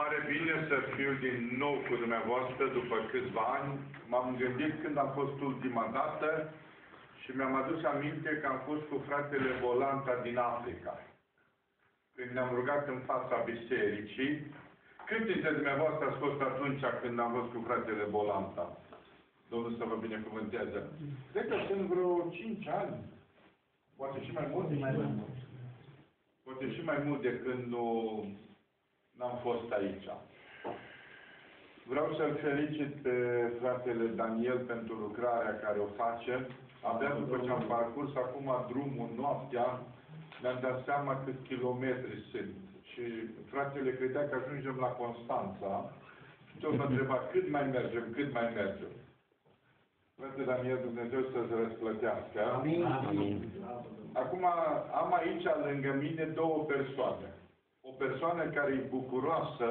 pare bine să fiu din nou cu dumneavoastră după câțiva ani. M-am gândit când am fost ultima dată și mi-am adus aminte că am fost cu fratele Bolanta din Africa. Când ne-am rugat în fața bisericii, cât dintre dumneavoastră ați fost atunci când am fost cu fratele Bolanta? Domnul să vă binecuvânteze. Cred că sunt vreo 5 ani. Poate și mai mult. Mai mult. Poate și mai mult de când nu n-am fost aici. Vreau să-l felicit pe fratele Daniel pentru lucrarea care o face. Abia după ce am parcurs acum drumul noaptea, mi-am dat seama cât kilometri sunt. Și fratele credea că ajungem la Constanța. Și tot mă întreba cât mai mergem, cât mai mergem. Frate Daniel, Dumnezeu să-ți răsplătească. Amin. Amin. Acum am aici lângă mine două persoane. O persoană care e bucuroasă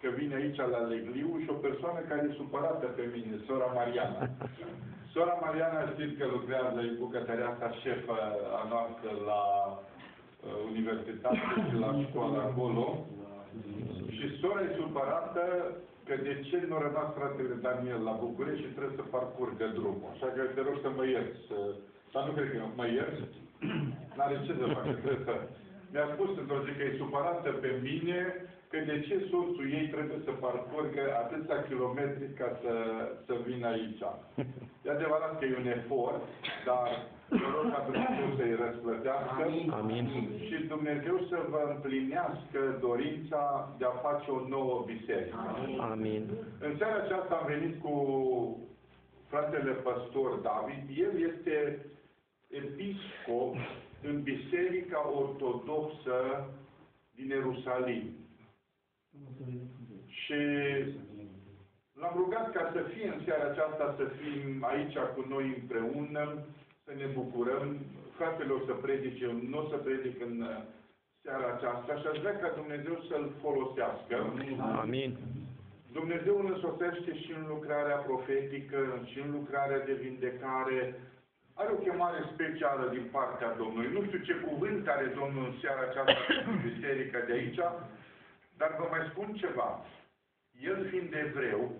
că vine aici la Legliu și o persoană care e supărată pe mine, sora Mariana. Sora Mariana știți că lucrează, e bucătăreasa șefă a noastră la uh, universitate și la școală acolo. Și sora e supărată că de ce nu a rămas fratele Daniel la București și trebuie să parcurgă drumul. Așa că te rog să mă ierți. să- Dar nu cred că mă ierți. N-are ce să facă, trebuie să... Mi-a spus într-o zi că e supărată pe mine că de ce soțul ei trebuie să parcurgă atâția kilometri ca să, să vină aici. E adevărat că e un efort, dar vă rog ca Dumnezeu să-i răsplătească Amin. Amin. și Dumnezeu să vă împlinească dorința de a face o nouă biserică. Amin. În seara aceasta am venit cu fratele păstor David. El este episcop în Biserica Ortodoxă din Ierusalim. Și l-am rugat ca să fie în seara aceasta, să fim aici cu noi împreună, să ne bucurăm. Fratele o să predice, eu nu o să predic în uh, seara aceasta și aș vrea ca Dumnezeu să-l folosească. Amin. Dumnezeu îl însoțește și în lucrarea profetică, și în lucrarea de vindecare. Are o chemare specială din partea Domnului. Nu știu ce cuvânt are Domnul în seara aceasta în biserica de aici, dar vă mai spun ceva. El fiind evreu,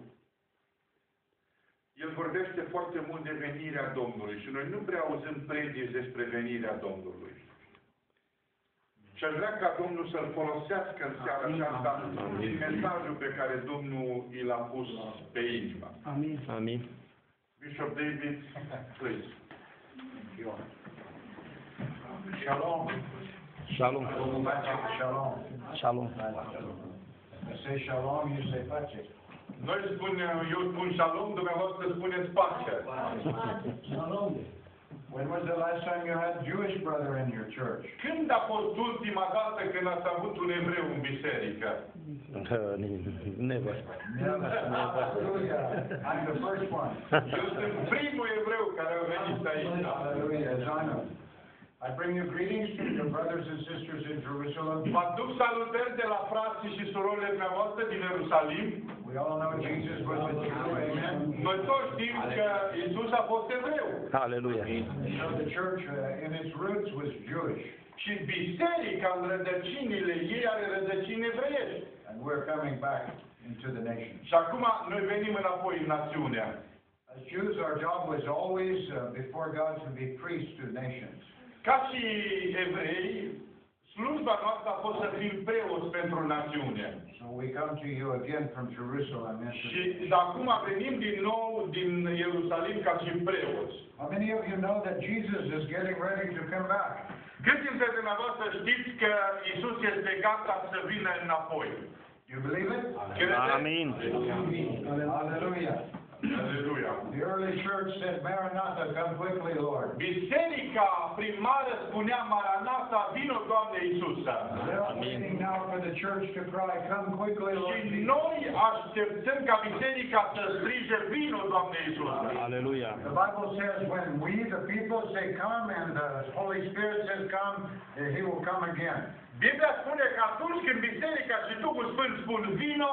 el vorbește foarte mult de venirea Domnului și noi nu prea auzim predici despre venirea Domnului. Și aș vrea ca Domnul să-l folosească în seara Amin. aceasta Amin. din mesajul pe care Domnul i l-a pus pe inimă. Amin. Amin. Bishop David, please. Shalom. Shalom. Shalom. Shalom. I say shalom, you say pace. Noi spunem, eu spun shalom, dumneavoastră spuneți pace. Shalom. When was the last time you had a Jewish brother in your church? Când a fost ultima dată când ați avut un evreu în biserică? Never. Hallelujah. I'm the first one. Eu sunt primul evreu care a venit aici. Hallelujah. Zanu. I bring you greetings from your brothers and sisters in Jerusalem. Vă aduc salutări de la frații și surorile dumneavoastră din Ierusalim. We all know Jesus was a Jew. Amen. Noi toți știm că Isus a fost evreu. Hallelujah. So the church uh, in its roots was Jewish. Și biserica în rădăcinile ei are rădăcini evreiești. And we're coming back into the nation. Și acum noi venim înapoi în națiunea. As Jews, our job was always uh, before God to be priests to nations. Ca și evrei, slujba noastră a fost să fim preoți pentru națiune. So we come to you again from Jerusalem. Și de acum venim din nou din Ierusalim ca și preoți. How many of you know that Jesus is getting ready to come back? Câți dintre dumneavoastră știți că Isus este gata să vină înapoi? You believe it? Credeți? Amin. Hallelujah. Aleluia. The early church said, Maranatha, come quickly, Lord. Biserica primară spunea Maranata, vino Doamne Iisusă. They're waiting now for the church to cry, come quickly, Lord. Și Jesus." noi așteptăm ca biserica să strige, vino Doamne Iisusă. Hallelujah. The Bible says when we, the people, say come and the Holy Spirit says come, he will come again. Biblia spune că atunci când Biserica și Duhul Sfânt spun vino,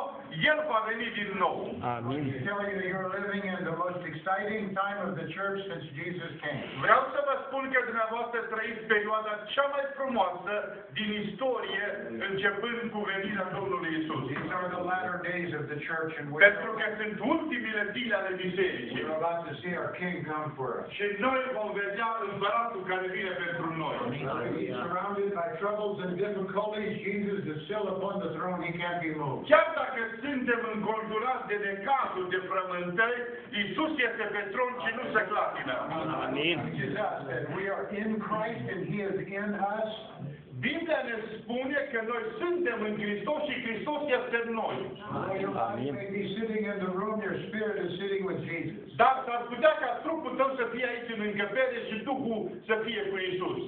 El va veni din nou. Amin. I tell you, you're living in the most exciting time of the church since Jesus came. Vreau să vă spun că dumneavoastră trăiți perioada cea mai frumoasă din istorie, începând cu venirea Domnului Isus. These are the latter days of the church and Pentru we're, că sunt ultimile zile ale bisericii. we're about to see our King come for us. Și noi vom vedea împăratul care vine pentru noi. He's surrounded by troubles and difficulties. Jesus is still upon the throne. He can't be moved. Chiar dacă suntem înconjurați de necazuri, de frământări, Isus este pe tron și nu se clatină. Amin. Teaches us that we are in Christ and He is in us. Biblia ne spune că noi suntem în Hristos și Hristos este în noi. Although your body Amin. sitting in the room, your spirit is sitting with Jesus. Dar s-ar putea ca trupul tău să fie aici în încăpere și Duhul să fie cu Isus.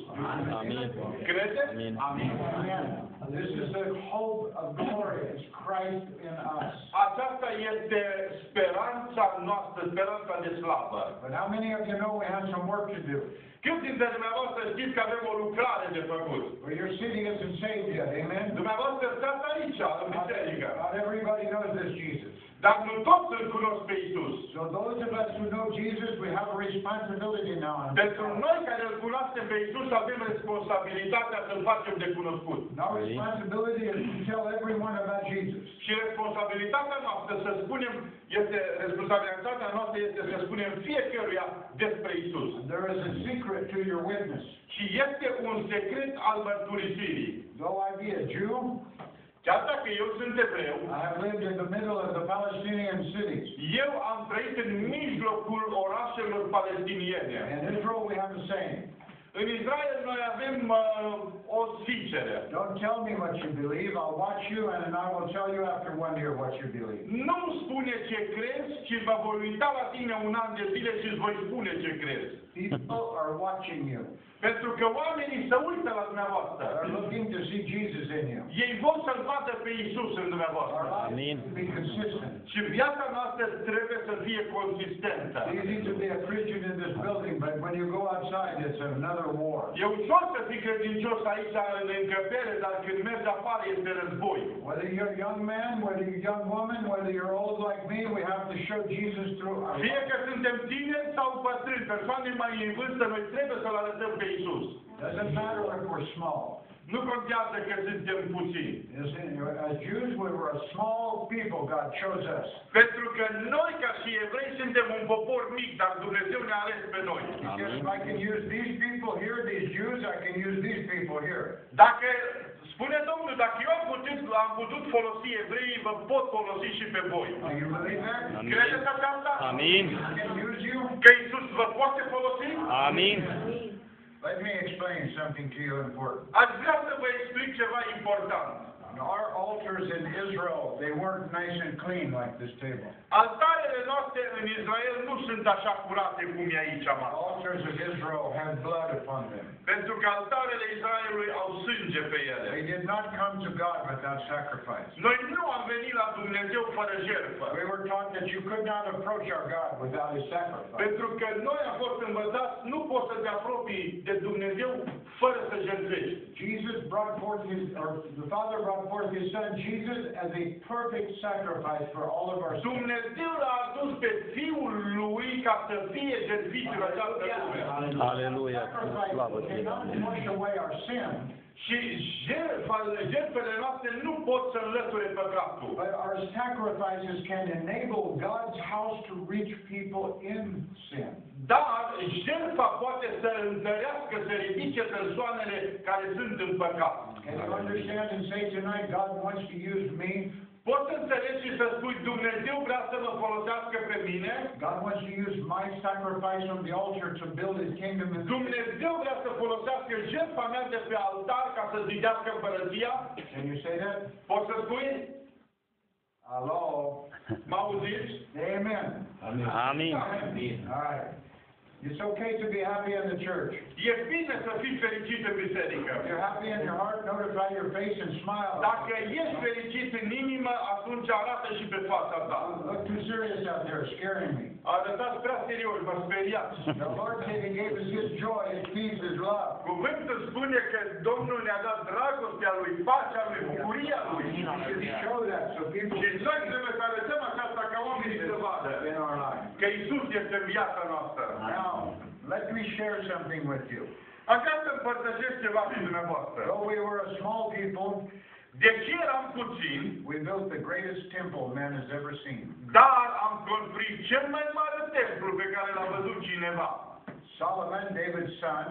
Amin. Credeți? Amin. Amen. This is the hope of glory. It's Christ in us. Aceasta este speranța noastră, speranța de slavă. But how many of you know we have some work to do? Cât dintre dumneavoastră știți că avem o lucrare de făcut? Well, city isn't saved yet. Amen. Dumneavoastră stați aici, în biserică. not everybody knows this Jesus. Dar nu toți îl cunosc pe Isus. So those of us who know Jesus, we have a responsibility now. on this Pentru noi care îl cunoaștem pe Isus avem responsabilitatea să-L facem de cunoscut. And Our responsibility is to tell everyone about Jesus. Și responsabilitatea noastră să spunem, este, responsabilitatea noastră este să spunem fiecăruia despre Isus. And there is a secret to your witness. Și este un secret al mărturisirii. Though I be a Jew, Chiar dacă eu sunt evreu, I have lived in the middle of the Palestinian cities. eu am trăit în mijlocul orașelor palestiniene. In Israel, we have a saying, În Israel noi avem uh, o zicere. don't tell me what you believe, I'll watch you and I will tell you after one year what you believe. Nu spune ce crezi, ci mă voi uita la tine un an de zile și îți voi spune ce crezi. People are watching you. Pentru că oamenii se uită la dumneavoastră. They're looking to see Jesus in you. Ei vor să-L vadă pe Isus în Our dumneavoastră. lives Amin. to be consistent. Și viața noastră trebuie să fie consistentă. It's easy to be a Christian in this building, but when you go outside, it's another war. E ușor să fii credincios aici în încăpere, dar când mergi afară este război. Whether you're a young man, whether you're a young woman, whether you're old like me, we have to show Jesus through our Fie life. că suntem tineri sau bătrâni, persoane mai în vârstă, noi trebuie să-L arătăm pe Isus. Doesn't matter if we're small. Nu contează că suntem puțini. As as Jews, we were a small people. God chose us. Pentru că noi, ca și evrei, suntem un popor mic, dar Dumnezeu ne-a ales pe noi. Yes, if I can use these people here, these Jews, I can use these people here. Dacă, spune Domnul, dacă eu am putut, am putut folosi evreii, vă pot folosi și pe voi. Do you believe that? Amin. Credeți aceasta? Amin. I can use you? Că Isus vă poate folosi? Amin. Let me explain something to you important. Aș vrea să vă explic ceva important. Our altars in Israel, they weren't nice and clean like this table. Altarele noastre în Israel nu sunt așa curate cum e aici, mă. altars of Israel had blood upon them. Pentru că altarele Israelului au sânge pe ele. They did not come to God without sacrifice. Noi nu am venit la Dumnezeu fără jertfă. We were taught that you could not approach our God without His sacrifice. Pentru că noi am fost învățați, nu poți să te apropii de Dumnezeu fără să jertfești. Jesus brought forth His, or the Father brought forth His Son Jesus as a perfect sacrifice for all of our sins. Dumnezeu l-a adus pe Fiul Lui ca să fie jertfit în această. Aleluia. Slavă Sacrifice ție, cannot Doamne. wash away our sin, Și jertfa- jertfele noastre nu pot să înlăture păcatul. but our sacrifices can enable God's house to reach people in sin. Dar jertfa poate să întărească, să ridice persoanele care sunt în păcat. Can you understand and say tonight, God wants to use me? Poți să înțelegi și să spui, Dumnezeu vrea să mă folosească pe mine, God wants to use my sacrifice on the altar to build His kingdom in the Dumnezeu vrea să folosească jertfa mea de pe altar ca să zidească împărăția. Can you say that? Poți să spui? Hello? Mă auziți? Amen. Amin. All right. It's okay to be happy in the church. E bine să fii fericit în biserică. If you're happy in your heart, notify your face and smile. Dacă ești fericit în inimă, atunci arată și pe fața ta. Look too serious out there, scaring me. Arătați prea serios, mă speriați. The Lord said He gave us His joy, His peace, His love. Cuvântul spune că Domnul ne-a dat dragostea Lui, pacea Lui, bucuria Lui. We should show that Și noi trebuie să arătăm aceasta ca oamenii să vadă in our lives. Că Isus este în viața noastră. Now, let me share something with you. Așa să împărtășesc ceva cu dumneavoastră. Though we were a small people, Deși eram puțini, we built the greatest temple man has ever seen. dar am construit cel mai mare templu pe care l-a văzut cineva. Solomon, David's son,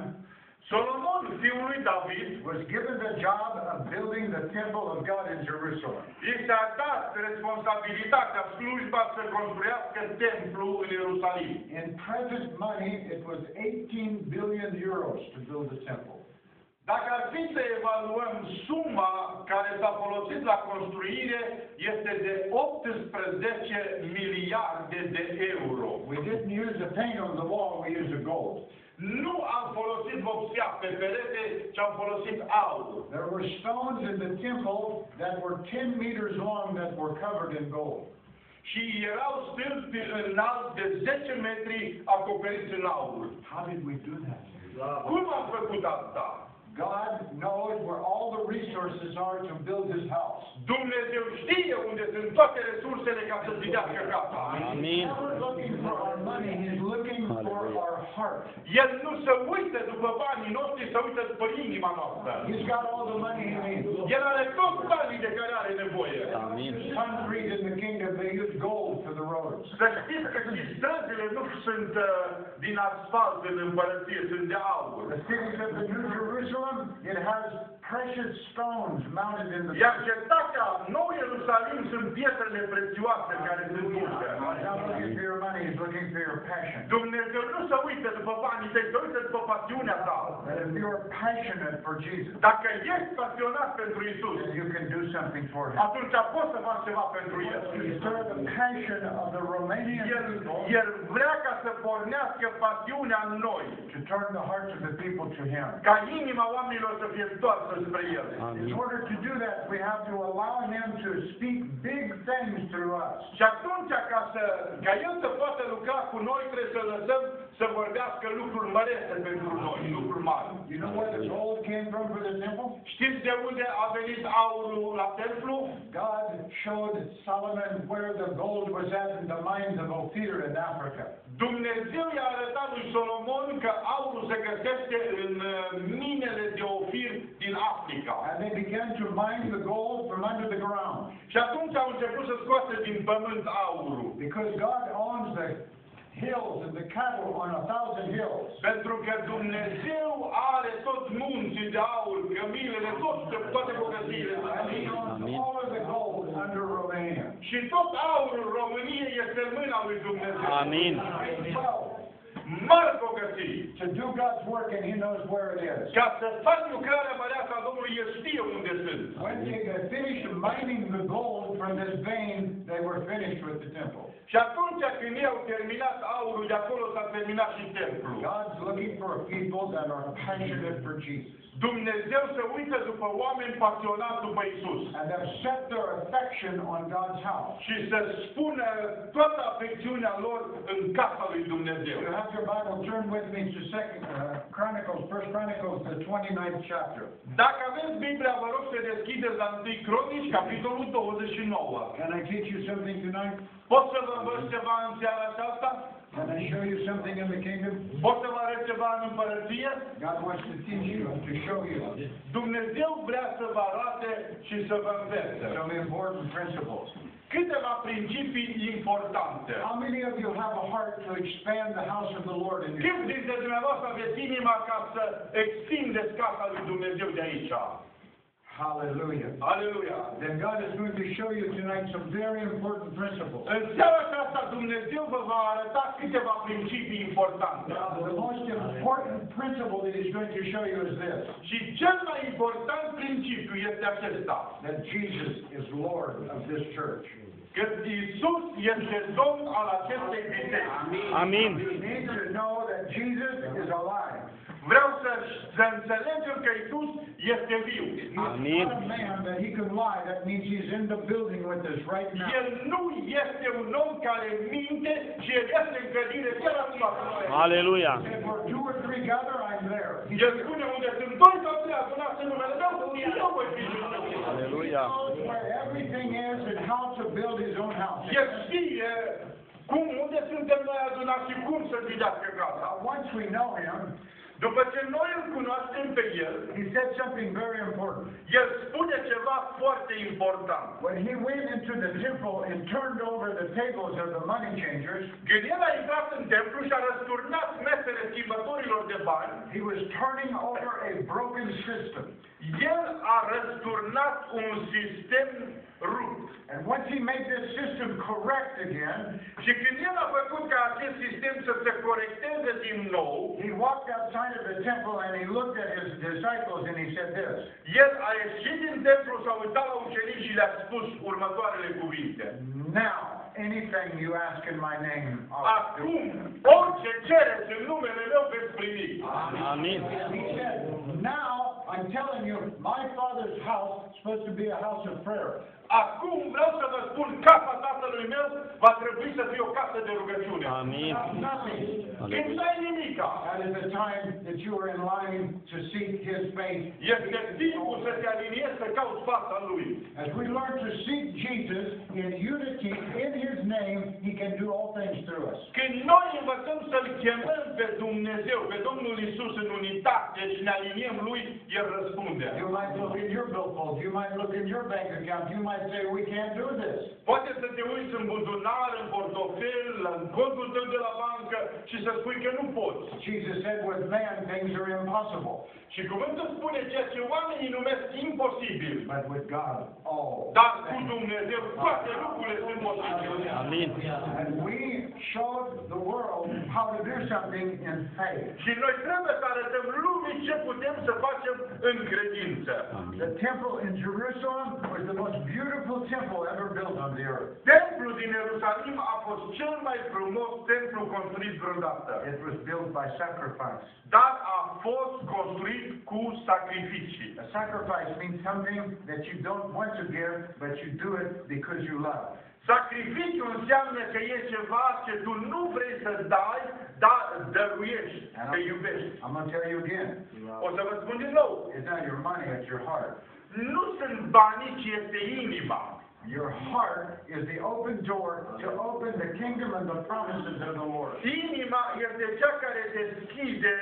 Solomon, fiul lui David, was given the job of building the temple of God in Jerusalem. i s-a dat responsabilitatea, slujba să construiască templu în Ierusalim. In present money, it was 18 billion euros to build the temple. Dacă ar fi să evaluăm suma care s-a folosit la construire, este de 18 miliarde de euro. We didn't use the paint on the wall, we used the gold. Nu am folosit vopsea pe perete, ci am folosit aur. There were stones in the temple that were 10 meters long that were covered in gold. Și erau stâlpi înalți de 10 metri acoperiți în aur. How did we do that? Cum am făcut asta? God knows where all the resources are to build his house. Dumnezeu știe unde sunt toate resursele ca să zidească casa. Amin. He's looking for our money, he's looking for our heart. El nu se uită după banii noștri, se uită după inima noastră. He's got all the money he needs. El are toți banii de care are nevoie. Amin. Concrete in the kingdom, they use gold for the roads. Știți că nu sunt uh, din asfalt în împărăție, sunt de aur. The cities of the New Jerusalem, it has precious stones mounted in the Iar cetatea Nou Ierusalim sunt pietrele prețioase care sunt puse. He's not looking for your money, he's looking for your passion. Dumnezeu nu se uită după banii tăi, se uită după pasiunea ta. That if you're passionate for Jesus, Dacă ești pasionat pentru Isus, then you can do something for him. atunci poți să faci ceva pentru El. You stir the passion of the Romanian El, people el vrea ca să pornească pasiunea în noi, to turn the hearts of the people to him. ca inima oamenilor să fie toată spre El. In Amin. order to do that, we have to allow him to speak big things through us. Și atunci, ca, să, ca El să poată lucra cu noi, trebuie să lăsăm să vorbească lucruri mărețe pentru noi, lucruri mari. You know where the gold came from for the temple? Știți de unde a venit aurul la templu? God showed Solomon where the gold was at in the mines of Ophir in Africa. Dumnezeu i-a arătat lui Solomon că aurul se găsește în uh, minele de ofir din Africa. And they began to mine the gold from under the ground. Și atunci au început să scoate din pământ aurul. Because God owns the hills and the cattle on a thousand hills. Pentru că Dumnezeu are toți munții de aur, cămilele, tot, toate bogățiile. And he owns Amen. all of the gold under Romania. Și tot aurul României este în mâna lui Dumnezeu. Amin. Well, Mari bogății. to do God's work and he knows where it is. Ca să faci lucrarea măreață a Domnului, El știe unde sunt. When they had finished mining the gold from this vein, they were finished with the temple. Și atunci când ei au terminat aurul, de acolo s-a terminat și templul. God's looking for people that are passionate for Jesus Dumnezeu se uită după oameni pasionați după Isus. and have set their affection on God's house. Și să spună toată afecțiunea lor în casa lui Dumnezeu. You have your Bible, turn with me to Second uh, Chronicles, First Chronicles, the 29th chapter. Dacă aveți Biblia, vă rog să deschideți la 1 Cronici, capitolul 29. Can I teach you something tonight? Pot să vă învăț ceva în seara aceasta? Can I show you something in the kingdom? Pot să vă arăt ceva în împărăție? God wants to teach you, to show you Dumnezeu vrea să vă arate și să vă învețe. some important principles. Câteva principii importante. How many of you have a heart to expand the house of the Lord in your Cât dintre dumneavoastră aveți inima ca să extindeți casa lui Dumnezeu de aici? Hallelujah. Hallelujah. Then God is going to show you tonight some very important principles. În seara aceasta Dumnezeu vă va arăta câteva principii importante. Now, the most important principle that He's going to show you is this Și cel mai important principiu este acesta. that Jesus is Lord of this church. Că Isus este Domn al acestei biserici. Amin. You need to know that Jesus is alive. Vreau să, să înțelegem că Isus este viu. Amin. El nu este un om care minte, și el este în cădire de la. Aleluia. El spune unde sunt doi sau trei adunați în numele meu, eu voi fi Aleluia. El știe cum, unde suntem noi adunați și cum să zidească casa. Once we know him, După ce noi îl cunoaștem pe el, he said something very important. el spune ceva foarte important. When he went into the temple and turned over the tables of the money changers, Când el a intrat în templu și a răsturnat mesele schimbătorilor de bani, he was turning over a broken system. el a răsturnat un sistem rupt. And once he made this system correct again, Și când el a făcut ca acest sistem să se corecteze din nou, he walked outside of the temple and he looked at his disciples and he said this el a ieșit din templu, s-a uitat la ucenici și le-a spus următoarele cuvinte. Now, anything you ask in my name, I'll do. Acum, orice cereți în numele meu veți primi. Amin. He said, Now I'm telling you, my father's house is supposed to be a house of prayer. Acum vreau să vă spun, casa tatălui meu va trebui să fie o casă de rugăciune. Amin. Nothing. Când Aleluia. n-ai nimica, That is the time that you are in line to seek his face. este timpul să te aliniezi să cauți fața lui. As we learn to seek Jesus in unity in his name, he can do all things through us. Când noi învățăm să-L chemăm pe Dumnezeu, pe Domnul Isus în unitate și ne aliniem Lui, El răspunde. You might look in your billfold, you might look in your bank account, you might say, We can't do this. Poate să te uiți în buzunar, în portofel, în contul tău de la bancă și să spui că nu poți. Jesus said, With man, things are impossible, Și cuvântul spune ceea ce oamenii numesc imposibil. but with God, all. Dar cu Dumnezeu toate lucrurile sunt posibile. Amin. And we showed the world how to do something in faith. Și noi trebuie să arătăm lumii ce putem să facem în credință. The temple in Jerusalem was the most beautiful temple ever built on the earth. Templul din Ierusalim a fost cel mai frumos templu construit vreodată. It was built by sacrifice. Dar a fost construit cu sacrificii. A sacrifice means something that you don't want to give, but you do it because you love. Sacrificiul înseamnă că e ceva ce tu nu vrei să dai, dar dăruiești, că iubești. I'm going to tell you again. O să vă spun din nou, It's not your money, it's your heart. Nu sunt banii, ci este inima. Your heart is the open door to open the kingdom and the promises of the Lord. Inima este cea care deschide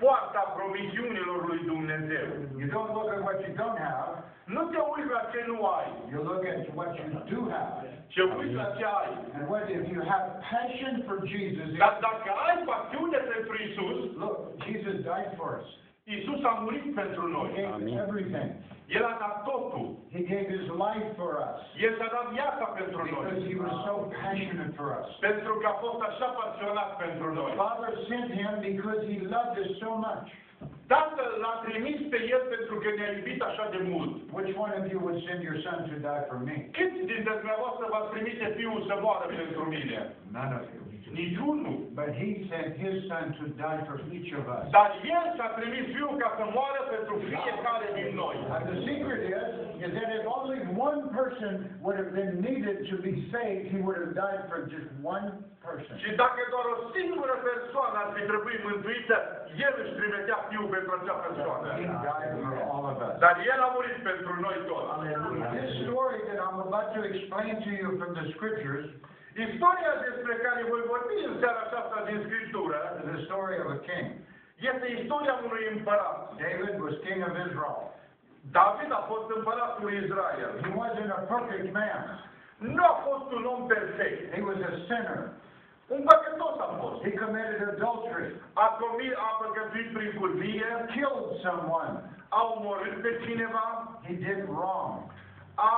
poarta promisiunilor lui Dumnezeu. You don't look at what you don't have, Nu te uiți la ce nu ai, you look at what you do have. ci uiți la ce ai. And what if you have passion for Jesus? Dar dacă ai pasiune pentru Isus, Look, Jesus died for us. Isus a murit pentru He noi. gave Amen. everything. El a dat totul. He gave his life for us El s-a dat viața pentru because he was so passionate for us. Pentru că a fost așa pasionat pentru noi. Father sent him because he loved us so much. Tatăl l-a trimis pe El pentru că ne-a iubit așa de mult. Which one of you would send your son to die for me? Câți dintre dumneavoastră v-ați trimite Fiul să moară pentru mine? None of you. Niciunul. But he sent his son to die for each of us. Dar El și-a trimis Fiul ca să moară pentru fiecare din noi. And the secret is, is that if only one person would have been needed to be saved, he would have died for just one person. Și dacă doar o singură persoană ar fi trebuit mântuită, El își trimitea Fiul pentru acea persoană. He died for all of us. Dar El a murit pentru noi toți. This story that I'm about to explain to you from the scriptures Istoria despre care voi vorbi în seara aceasta din Scriptură the story of a king. este istoria unui împărat. David was king of Israel. David a fost împăratul Israel. He wasn't a perfect man. Nu a fost un om perfect. He was a sinner. Un păcătos a. He committed adultery, A, comis, a păcătuit prin curvie, killed someone. a omorât pe cineva, He did wrong. a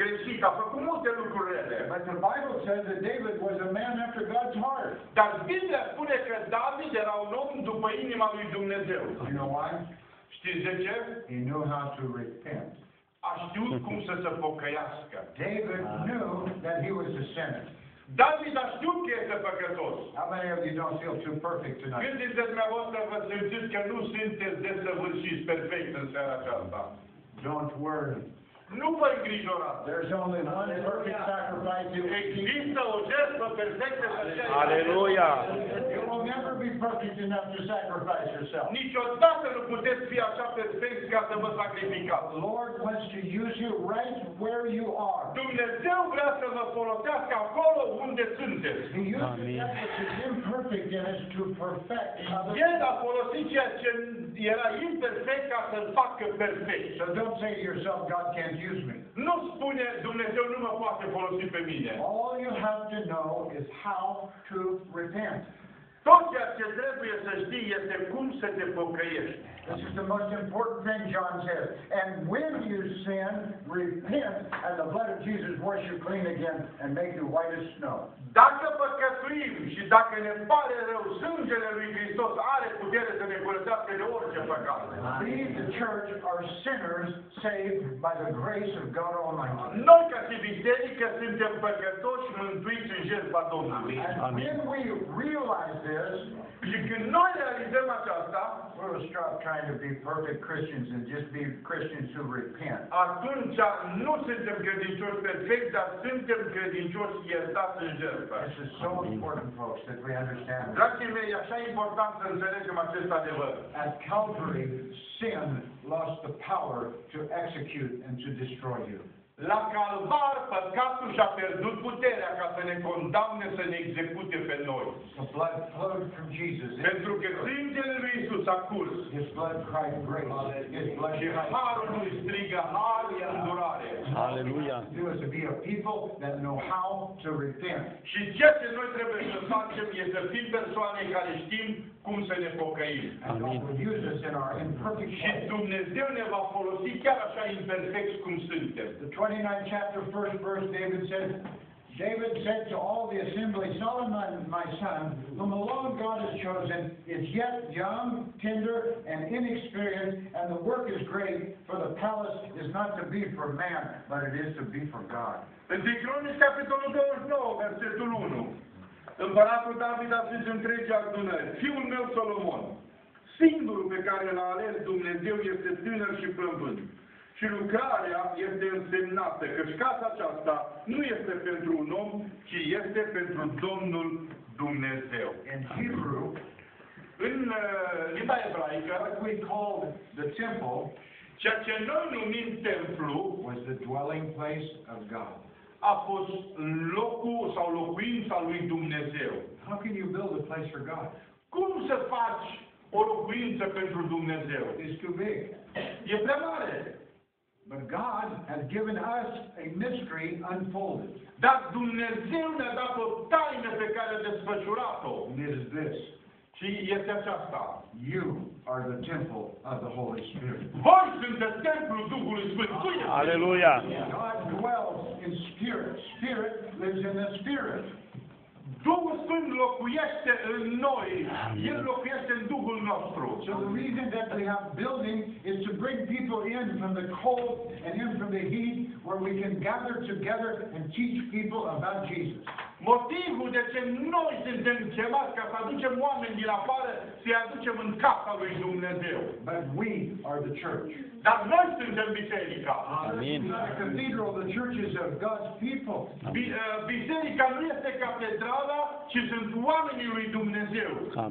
greșit, a făcut multe lucruri rele. But the Bible says that David was a man after God's heart. Dar Biblia spune că David era un om după inima lui Dumnezeu. You know why? Știți de ce? He knew how to repent. A știut cum să se pocăiască. David knew that he was a sinner. David a știut că este păcătos. How many of you don't feel too perfect tonight? Când dintre dumneavoastră vă simțiți că nu sunteți desăvârșiți perfect în seara aceasta? Don't worry. Nu vă îngrijorați. There's only one perfect sacrifice that we keep. Există o jertfă perfectă pe cea Aleluia! You will never be perfect enough to sacrifice yourself. Niciodată nu puteți fi așa perfect ca să vă sacrificați. The Lord wants to use you right where you are. Dumnezeu vrea să vă folosească acolo unde sunteți. He uses Amen. that which is imperfect in us to perfect others. El a folosit ceea ce era imperfect ca să-l facă perfect. So don't say to yourself, God can't use me. Nu spune Dumnezeu nu mă poate folosi pe mine. All you have to know is how to repent. Tot ceea ce trebuie să știi este cum să te pocăiești. This is the most important thing John says. And when you sin, repent, and the blood of Jesus wash you clean again and make you white as snow. Dacă păcătuim și dacă ne pare rău, sângele lui Hristos are putere să ne curățească de orice păcat. We, the church, are sinners saved by the grace of God Almighty. Noi, ca și biserică, suntem păcătoși mântuiți în jertfa Domnului. And Amen. when we realize this, Și când noi realizăm aceasta, we'll stop trying to be perfect Christians and just be Christians who repent. atunci nu suntem credincioși perfecti, dar suntem credincioși iertați în jertfă. This is so important, folks, that we understand. Dragii mei, e așa important să înțelegem acest adevăr. At Calvary, sin lost the power to execute and to destroy you. La calvar, păcatul și-a pierdut puterea ca să ne condamne să ne execute pe noi. The blood flowed from Jesus. Pentru că sângele lui Isus a curs His blood cried grace. His blood și cried harul lui strigă har și îndurare. Aleluia! do is to be a people that know how to repent. Și ceea ce noi trebuie să facem este să fim persoane care știm cum să ne pocăim. And God Amen. will use us in our imperfect Și. Dumnezeu ne va folosi chiar așa imperfect cum suntem. The 29th chapter, first verse, David said, David said to all the assembly, Solomon, my son, whom the Lord God has chosen, is yet young, tender, and inexperienced, and the work is great, for the palace is not to be for man, but it is to be for God. În Cronici, capitolul 29, versetul 1. Împăratul David a zis întregii adunări, fiul meu Solomon, singurul pe care l-a ales Dumnezeu este tânăr și plământ. Și lucrarea este însemnată, căci casa aceasta nu este pentru un om, ci este pentru Domnul Dumnezeu. In Hebrew, În uh, limba ebraică, what we called the temple ceea ce noi numim templu was the dwelling place of God. A fost locul sau locuința lui Dumnezeu. How can you build a place for God? Cum să faci o locuință pentru Dumnezeu? It's too big. E prea mare. But God has given us a mystery unfolded. Dar Dumnezeu ne-a dat o taină pe care a desfășurat-o. And it is this. Și este. You are the temple of the Holy Spirit. Voi sunteți templul Duhului Sfânt. Tu ești. Aleluia! God dwells in spirit. Spirit lives in the spirit. Duhul Sfânt locuiește în noi. El locuiește în Duhul nostru. So the reason that we have building is to bring people in from the cold and in from the heat where we can gather together and teach people about Jesus. Motivul de ce noi suntem chemați ca să aducem oameni din afară, să-i aducem în casa lui Dumnezeu. But we are the church. Dar noi suntem biserica. Amin. The cathedral, the church is of God's people. Bi- Biserica nu este catedrala, ci sunt oamenii lui Dumnezeu.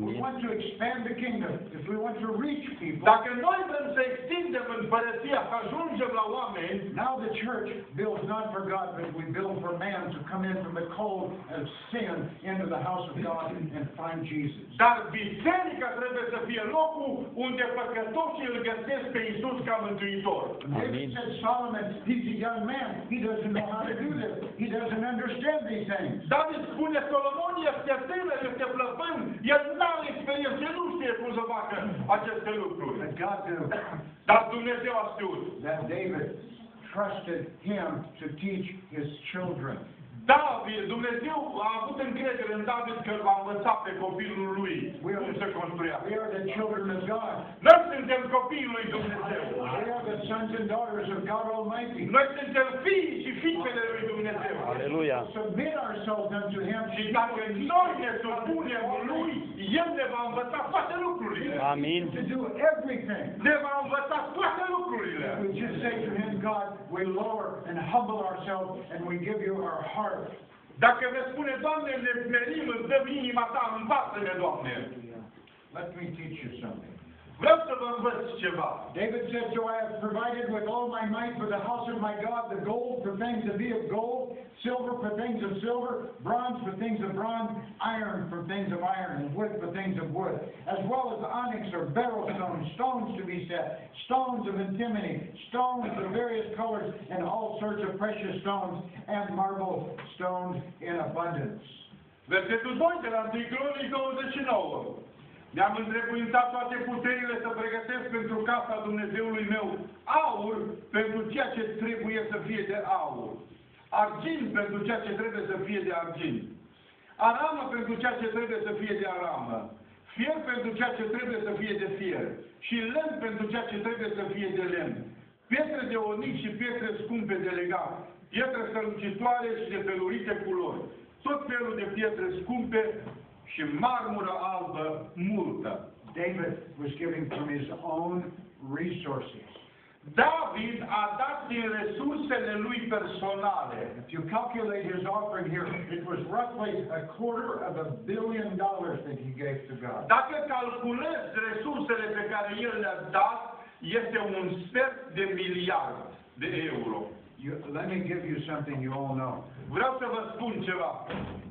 We want to expand the kingdom. If we want to reach people, Dacă noi vrem să extindem împărăția, să ajungem la oameni, now the church builds not for God, but we build for man to come in from the cold of sin into the house of God and find Jesus. dar biserica trebuie să fie locul unde păcătoșii îl găsesc pe Isus ca mântuitor. David said, Solomon, he's a young man. He doesn't know how to do this. He doesn't understand these things. David spune, Solomon este tânăr, este plăpân, el nu are experiență, el nu știe cum să facă aceste lucruri. But God knew Dar Dumnezeu a știut. that David trusted him to teach his children. David, Dumnezeu a avut încredere în David că îl va învăța pe copilul lui cum să construiască. We are the children of God. Noi suntem copiii lui Dumnezeu. We are the sons and daughters of God Almighty. Noi suntem fii și fiicele lui Dumnezeu. Aleluia. Submit ourselves unto Him. Și dacă noi ne supunem lui, El ne va învăța toate lucrurile. Amin. To do everything. Ne va învăța toate lucrurile. We just say to Him, God, we lower and humble ourselves and we give you our heart. Dacă spune, Doamne, ne smerim, îți dăm inima ta, învață-ne, Doamne. Let me teach you something. Vreau să vă învăț ceva. David said, So I have provided with all my might for the house of my God the gold for things to be of gold, silver for things of silver, bronze for things of bronze, iron for things of iron, and wood for things of wood, as well as onyx or beryl stones, stones to be set, stones of antimony, stones of various colors, and all sorts of precious stones, and marble stones in abundance. Versetul 2 de la 1 Cronici 29. Mi-am întrebuințat toate puterile să pregătesc pentru casa Dumnezeului meu aur pentru ceea ce trebuie să fie de aur, argint pentru ceea ce trebuie să fie de argint, aramă pentru ceea ce trebuie să fie de aramă, fier pentru ceea ce trebuie să fie de fier. Și lemn pentru ceea ce trebuie să fie de lemn, pietre de onic și pietre scumpe de legat, pietre strălucitoare și de felurite culori, tot felul de pietre scumpe și marmură albă multă. David was giving from his own resources. David a dat din resursele lui personale. If you calculate his offering here, it was roughly a quarter of a billion dollars that he gave to God. Dacă calculezi resursele pe care el le-a dat, este un sfert de miliard de euro. You, let me give you something you all know. Vreau să vă spun ceva.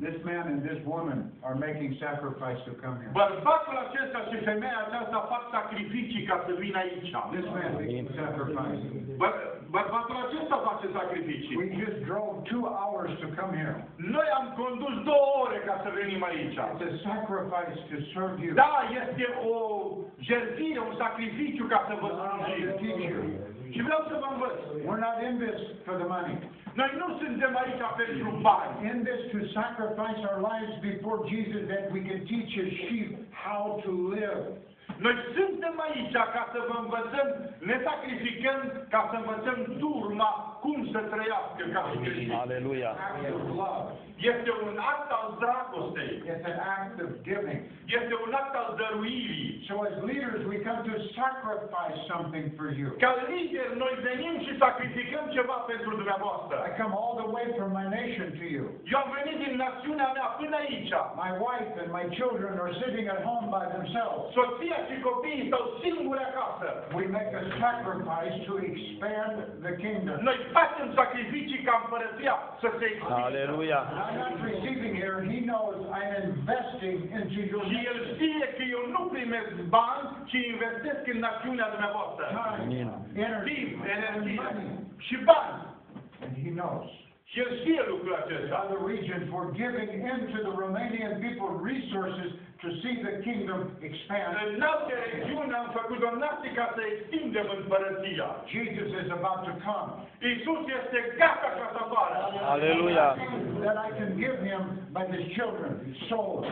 This man and this woman are making sacrifice to come here. Bărbatul acesta și femeia aceasta fac sacrificii ca să vină aici. This man making sacrifice. Bă- bărbatul acesta face sacrificii. We just drove two hours to come here. Noi am condus două ore ca să venim aici. It's a sacrifice to serve you. Da, este o jertfire, un sacrificiu ca să vă slujim. Teach you. Și vreau să vă învăț. We're not in this for the money. Noi nu suntem aici pentru bani. In this to sacrifice our lives before Jesus that we can teach his sheep how to live. Noi suntem aici ca să vă învățăm, ne sacrificăm ca să învățăm turma cum să trăiască ca și creștini. Aleluia. Act of love. Este un act al dragostei. It's an act of giving. Este un act al dăruirii. So as leaders, we come to sacrifice something for you. Ca lideri, noi venim și sacrificăm ceva pentru dumneavoastră. I come all the way from my nation to you. Eu am venit din națiunea mea până aici. My wife and my children are sitting at home by themselves. Soția și copiii stau singuri acasă. We make a sacrifice to expand the kingdom. Noi facem sacrificii ca împărăția să se extindă. Aleluia. I'm not receiving here. He knows I'm investing into your Și el nation. știe că eu nu primesc bani, ci investesc în națiunea dumneavoastră. Time, energy, Timp, energie money. și bani. And he knows. Și el știe lucrul acesta. Other regions were giving into the Romanian people resources to see the kingdom expand. În alte regiuni am făcut donații ca să extindem împărăția. Jesus is about to come. Iisus este gata ca să apară. Aleluia. That I can give him by his children, souls.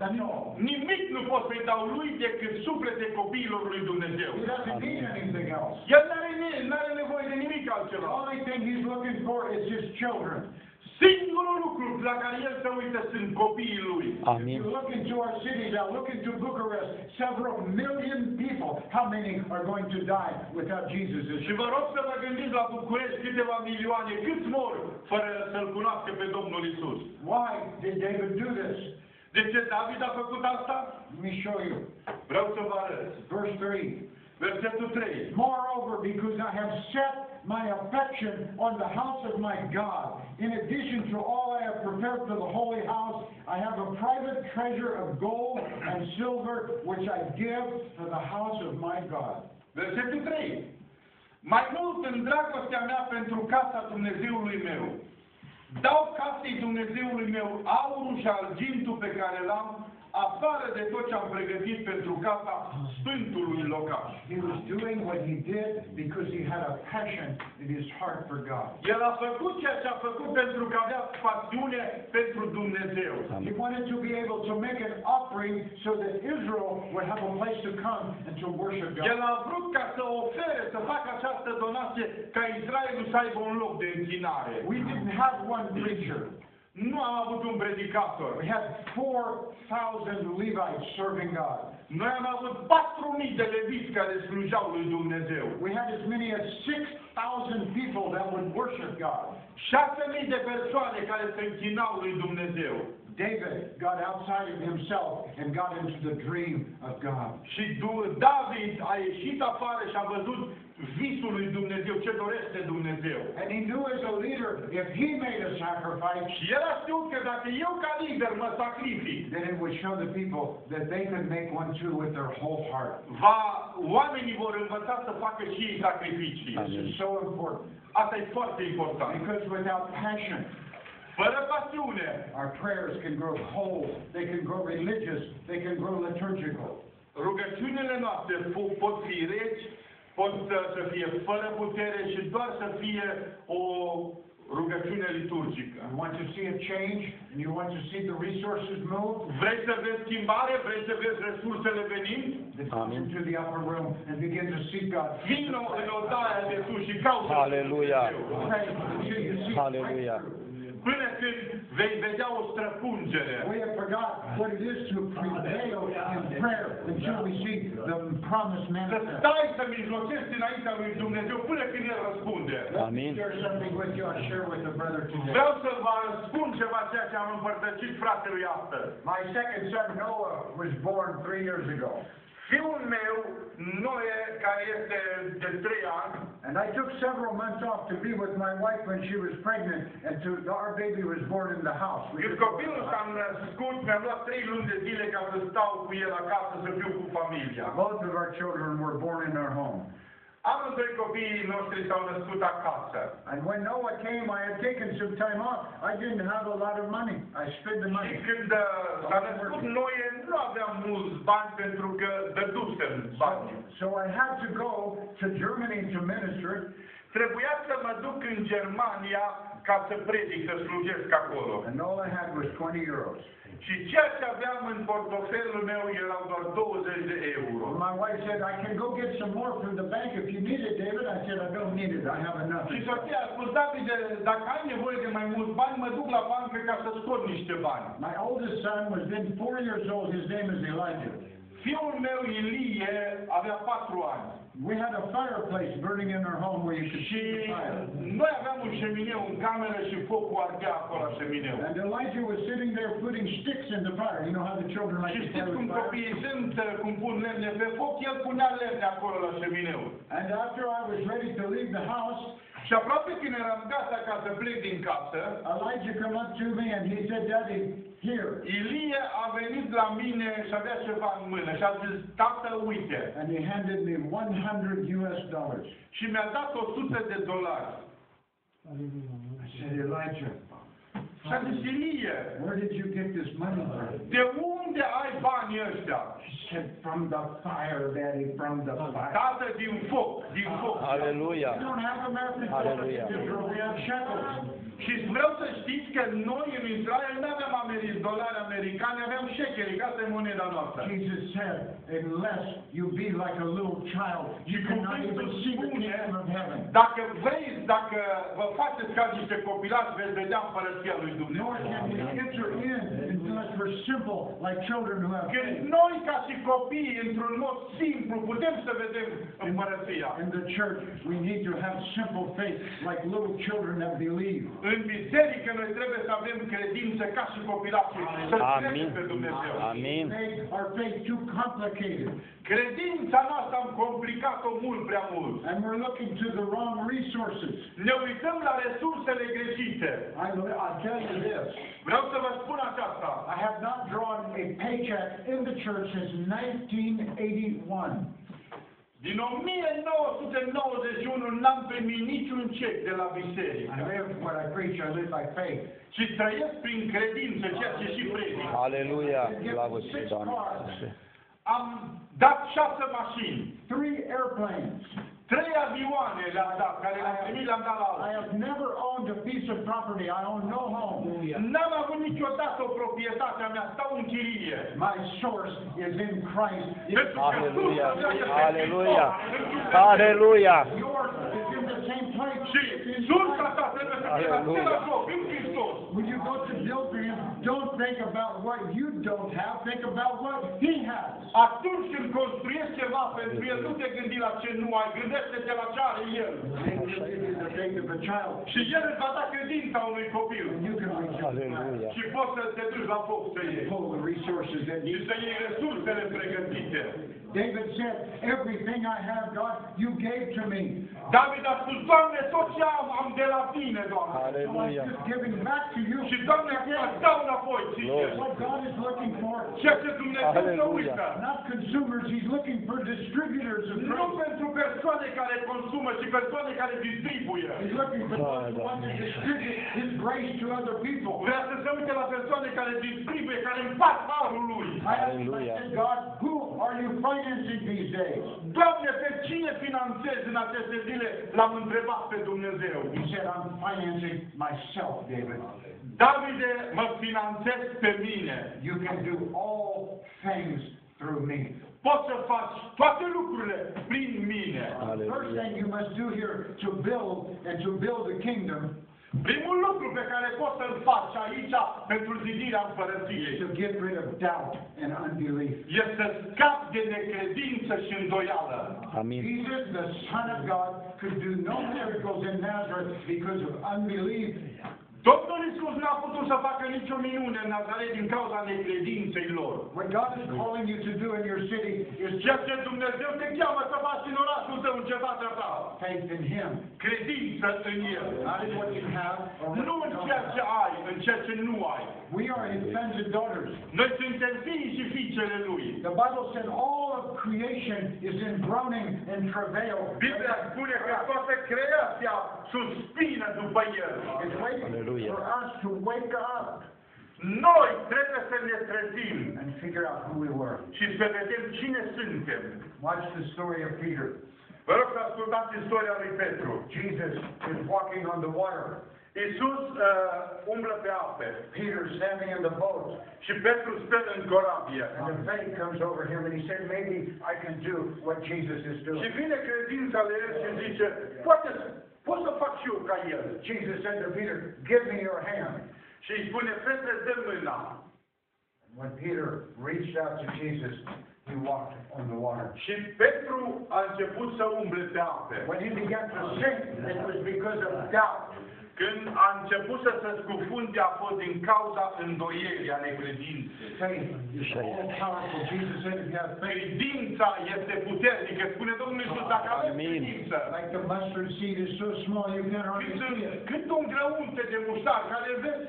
That's all. Nimic nu pot să-i dau lui decât suflete copiilor lui Dumnezeu. He doesn't need anything else. El nu are n-are nevoie de nimic The altceva. only thing he's looking for is his children. Singurul lucru la care el se uită sunt copiii lui. If Amin. you look into our cities now, look into Bucharest, several million people. How many are going to die without Jesus as Și vă rog să vă gândiți la București câteva milioane, câți mor fără să-L cunoască pe Domnul Isus. Why did David do this? De ce David a făcut asta? Let me show you. Vreau să vă arăt. Verse 3. Versetul 3. Moreover, because I have set my affection on the house of my God, in addition to all I have prepared for the holy house, I have a private treasure of gold and silver, which I give for the house of my God. Versetul 3. Mai mult în dragostea mea pentru casa Dumnezeului meu, dau casei Dumnezeului meu aurul și argintul pe care l-am, afară de tot ce am pregătit pentru casa Sfântului locaș. He was doing what he did because he had a passion in his heart for God. El a făcut ceea ce a făcut pentru că avea pasiune pentru Dumnezeu. He wanted to be able to make an offering so that Israel would have a place to come and to worship El God. a vrut ca să ofere, să facă această donație ca Israelul să aibă un loc de închinare. We didn't have one preacher. Nu am avut un predicator. We had 4,000 Levites serving God. Noi am avut 4.000 de leviți care slujau lui Dumnezeu. We had as many as 6,000 people that would worship God. 6.000 de persoane care se închinau lui Dumnezeu. David got outside of himself and got into the dream of God. Și David a ieșit afară și a văzut visul lui Dumnezeu, ce dorește Dumnezeu. And he knew as a leader, if he made a sacrifice, Și el a știut că dacă eu ca lider mă sacrific, then it would show the people that they could make one too with their whole heart. va, oamenii vor învăța să facă și ei sacrificii. This is so important. Asta e foarte important. Because without passion, our prayers can grow cold, they can grow religious, they can grow liturgical. rugăciunile noastre po- pot fi reci, pot să, să fie fără putere și doar să fie o rugăciune liturgică. You want to see a change and you want to see the resources move, Vrei să vezi schimbare? Vrei să vezi resursele venind? then come Amen. into the upper room and begin to seek God. Vino în odaia de sus și caută Aleluia. Dumnezeu. Pray until you see Aleluia. breakthrough. Până când vei vedea o străpungere. We have forgot what it is to prevail in prayer until we see the promise Să manifest. stai să mijlocești înaintea lui Dumnezeu până când El răspunde. Let me Amen. share something with you. I'll share with the brother. Vreau să vă spun ceva ceea ce am împărtășit fratelui astăzi. My second son Noah was born three years ago. Fiul meu, Noe, care este de trei ani, And I took several months off to be with my wife when she was pregnant, and to, our baby was born in the house. We când could go copilul to- s-a născut, mi-am luat trei luni de zile ca să stau cu el acasă, să fiu cu familia. Both of our children were born in our home. Amândoi copiii noștri s-au născut acasă. And when Noah came, I had taken some time off. I didn't have a lot of money. I spent the Și money. când uh, s-a născut Noe, nu aveam mulți bani pentru că dădusem bani. So I had to go to Germany to minister, Trebuia să mă duc în Germania ca să predic, să slujesc acolo. and all I had was 20 euros. Și ceea ce aveam în portofelul meu erau doar 20 de euro. My wife said, I can go get some more from the bank if you need it, David. I said, I don't need it. I have enough. Și soția a spus, David, dacă ai nevoie de mai mulți bani, mă duc la bancă ca să scot niște bani. My oldest son was then four years old. His name is Elijah. Fiul meu, Ilie, avea patru ani. We had a fireplace burning in our home where you could see the fire. noi aveam un șemineu în cameră și focul ardea acolo la șemineu. And Elijah was sitting there putting sticks in the fire. You know how the children like Și to play știți cum with fire? sunt, uh, cum pun lemne pe foc, el punea lemne acolo la șemineu. And after I was ready to leave the house, Și aproape când eram gata ca să plec din casă, Elijah come up to me and he said, Daddy, here. Ilie a venit la mine și avea ceva în mână și a zis, tată, uite. And he handed me 100 US dollars. Și mi-a dat 100 de dolari. I said, Elijah, Și a zis, where did you get this money from? de unde ai banii ăștia? He said, from the fire, Daddy, from the fire. Tată, din foc, din foc. Aleluia. We don't have American Hallelujah. dollars. We have shekels. Și vreau să știți că noi în Israel nu aveam ameri- dolari americani, aveam șecheri, că asta e moneda noastră. Jesus said, unless you be like a little child, you cannot even see the kingdom of heaven. Dacă vrei, dacă vă faceți ca niște copilați, veți vedea împărăția lui Nor Dumnezeu. can we enter in unless we're simple, like children who have Când faith. noi, ca și copii, într-un mod simplu, putem să vedem împărăția. In the church, we need to have simple faith, like little children that believe. În biserică noi trebuie să avem credință ca și copilații, să Amin. credem pe Dumnezeu. Amin. Make our faith too complicated, Credința noastră am complicat-o mult prea mult. and we're looking to the wrong resources. Ne uităm la resursele greșite. I, I'll tell you this. Vreau să vă spun aceasta. I have not drawn a paycheck in the church since 1981. Din 1991 n-am primit niciun cec de la I biserică. live what I preach, I live by faith. Și trăiesc prin credință, ceea ce și predic. Aleluia. Slavă ție, Doamne. Am dat șase mașini, Three airplanes. trei avioane le-am dat, care le-am primit, le-am dat la I alții. have never owned a piece of property. I own no home. N-am avut niciodată o proprietate a mea, stau în chirie. My source is in Christ. Pentru că Aleluia. sursa mea este Aleluia. Hristos. Aleluia. Yours is in the same place. Și sursa ta trebuie să fie la Aleluia. același loc, în Hristos. When you go to build for Him, don't think about what you don't have. Think about what He has. Atunci când construiești ceva pentru El, nu te gândi la ce nu ai, gândește-te la ce are El. He will the faith of a child. Și El îți va da credința unui copil. And you can reach out Aleluia. Și poți să te duci la foc să iei. the resources that Și să iei resursele pregătite. David said, "Everything I have, God, you gave to me. David a spus, Doamne, tot ce am, am de la Tine, Doamne. So I'm just giving back to you Și, Doamne, acum îți dau înapoi, zice. what God is looking for." Ceea ce Dumnezeu se Aleluia. uită. Not consumers, He's looking for distributors of Nu pentru persoane care consumă, ci persoane care distribuie. He's looking for Da, those who want to distribute His grace to other people. Vrea să se uite la persoane care distribuie, care împart harul lui. I asked Hallelujah. God, who are you financing these days? Doamne, pe cine finanțezi în aceste zile? L-am întrebat pe Dumnezeu. He said, I'm financing myself, David. Davide, mă finanțez pe mine. You can do all things through me. Poți să faci toate lucrurile prin mine. The first Aleluia. thing you must do here to build and to build a kingdom Primul lucru pe care poți să-l faci aici pentru zidirea is împărăției to get rid of doubt and unbelief. este să scapi de necredință și îndoială. Amin. Jesus, the Son of God, could do no miracles in Nazareth because of unbelief. Domnul Iisus n-a putut să facă nicio minune în Nazaret din cauza necredinței lor. What God is calling you to do in your city is Ceea ce Dumnezeu te cheamă să faci în orașul tău, în cetatea ta. faith in Him, Credință în El. not in what you have or Nu what în you ceea don't ce have. ai, în ceea ce nu ai. We are His sons and daughters. Noi suntem fiii și fiicele Lui. The Bible said all of creation is in groaning and travail. Biblia spune că toată creația suspină după El. It's waiting Hallelujah. for us to wake up Noi trebuie să ne trezim and figure out who we were. și să vedem cine suntem. Watch the story of Peter. Vă rog să ascultați istoria lui Petru. Jesus is walking on the water. Iisus uh, umblă pe ape Peter standing in the boat. și Petru stă în corabie. And the faith comes over him and he said, maybe I can do what Jesus is Și doing. vine credința de el și zice, poate, să fac și eu ca el. Jesus said to Peter, give me your hand. Și îi spune, Petre, dă mâna. When Peter reached out to Jesus, he walked on the water. Și Petru a început să umble pe ape. When he began to sink, it was because of doubt. Când a început să se scufunde a fost din cauza îndoierii, a necredinței. Faith is all powerful. Jesus said, if you have faith, Credința este puternică. Spune Domnul Iisus, dacă aveți Amin. credință, like the mustard seed is so small you can't hardly cât, see it. cât un grăunte de muștar care vezi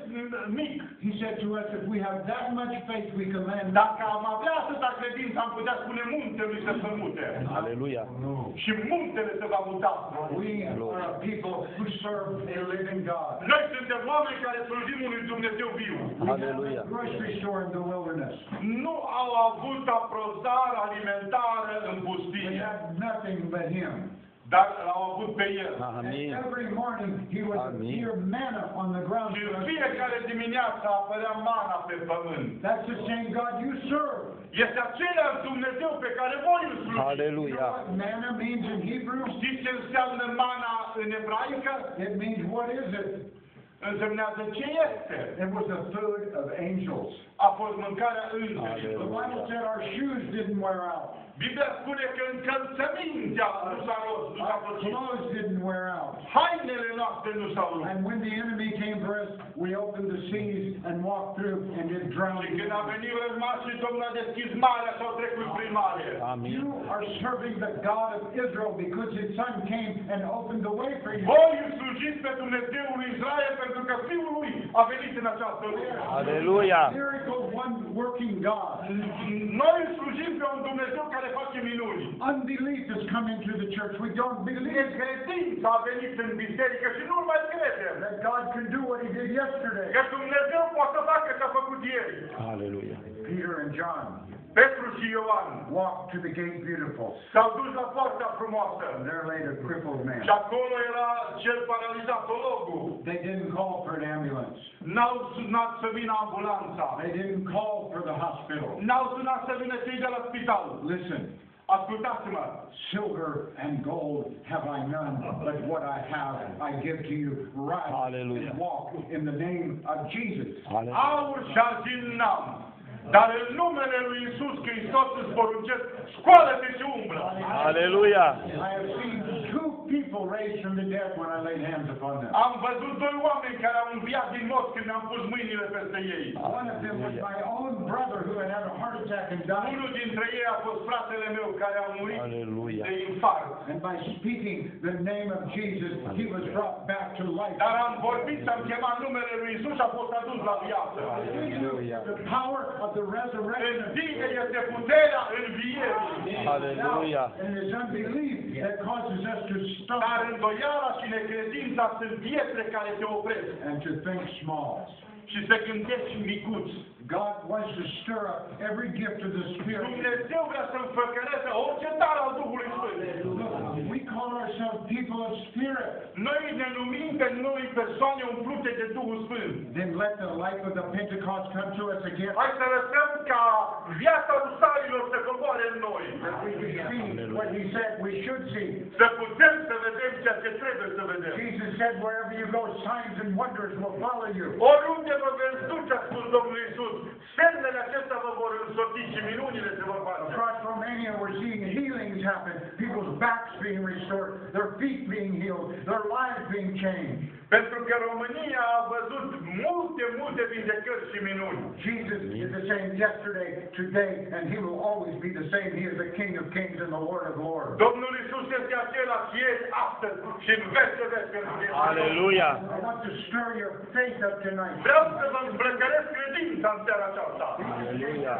mic. He said to us, if we have that much faith, we command. Dacă am avea atâta credință, am putea spune muntelui să se mute. Aleluia. Și muntele se va muta. We are a people who serve a living God. Noi suntem oameni care slujim unui Dumnezeu viu. Aleluia. Grocery store in the wilderness. Nu au avut aprozare alimentară în We pustie, have nothing but Him. dar l-au avut pe El. Amin. And every morning He would Amen. appear manna on the ground. Și for în us. fiecare dimineață apărea mana pe pământ. That's the same God you serve. Este același Dumnezeu pe care voi îl slujiți. Aleluia. manna means in Hebrew? Știți ce înseamnă mana în ebraică? It means what is it? Însemnează ce este. It was the food of angels. A fost mâncarea îngerilor. The Bible said our shoes didn't wear out. Biblia spune că încălțămintea nu s-a rost, nu s-a Our clothes didn't wear out. Hainele noastre nu s-au rupt. And when the enemy came for us, we opened the seas and walked through and it drowned. Și când a venit răzmașii, Domnul a deschis marea și au trecut prin mare. Amin. You are serving the God of Israel because his son came and opened the way for you. Voi îl slujiți pe Dumnezeul Israel pentru că Fiul lui a venit în această lume. Aleluia. Miracle one working God. Noi slujim pe un Dumnezeu care face minuni. Unbelief has come into the church. We don't believe Necredința a venit în biserică și nu mai credem. that God can do what He did yesterday. Că Dumnezeu poate să facă ce a făcut ieri. Aleluia. Peter and John Petru și Ioan walked to the gate beautiful. s-au dus la poarta frumoasă. And there laid a crippled man. Și acolo era cel paralizat, ologul. They didn't call for an ambulance. N-au sunat să vină ambulanța. They didn't call for the hospital. N-au sunat să vină cei de la spital. Listen, Ascultați-mă. silver and gold have I none, but what I have I give to you. Rise Hallelujah. and walk in the name of Jesus. Aleluia. Aur și argint n-am. Dar în numele lui Isus Hristos îți poruncesc, scoală-te și umblă. Aleluia. People raised from the dead when I laid hands upon them. Am văzut doi oameni care au înviat din morți când am pus mâinile peste ei. One of them was my own brother who had had a heart attack and died. Unul dintre ei a fost fratele meu care a murit Aleluia. de infarct. And by speaking the name of Jesus, he was brought back to life. Dar am vorbit și am chemat numele lui Isus și a fost adus la viață. Aleluia. The power of the resurrection. În tine este puterea învierii. Aleluia. And it is unbelief that causes us to Dar stumble îndoiala și necredința sunt pietre care te opresc. and to think small. Și să gândești micuț. God wants to stir up every gift of the Spirit. Dumnezeu vrea să înfăcăreze orice dar al Duhului Sfânt. Ourselves people of Spirit. Noi ne numim pe noi persoane umplute de Duhul Sfânt. Then let the life of the Pentecost come to us again. Hai să lăsăm ca viața rusalilor să coboare în noi. That we can see what He said we should see. Să putem să vedem ceea ce trebuie să vedem. Jesus said, wherever you go, signs and wonders will follow you. Oriunde vă veți duce, a spus Domnul Iisus, semnele acestea vă vor însoți și minunile se vor face. Across Romania, we're seeing healings happen. People's backs being restored, their feet being healed, their lives being changed. Pentru că România a văzut multe, multe vindecări și minuni. Jesus is the same yesterday, today, and He will always be the same. He is the King of kings and the Lord of lords. Domnul Iisus este același ieri, astăzi și în veci de veci. Aleluia. I want to stir your faith up tonight. Vreau să vă îmbrăcăresc credința în seara aceasta. Aleluia.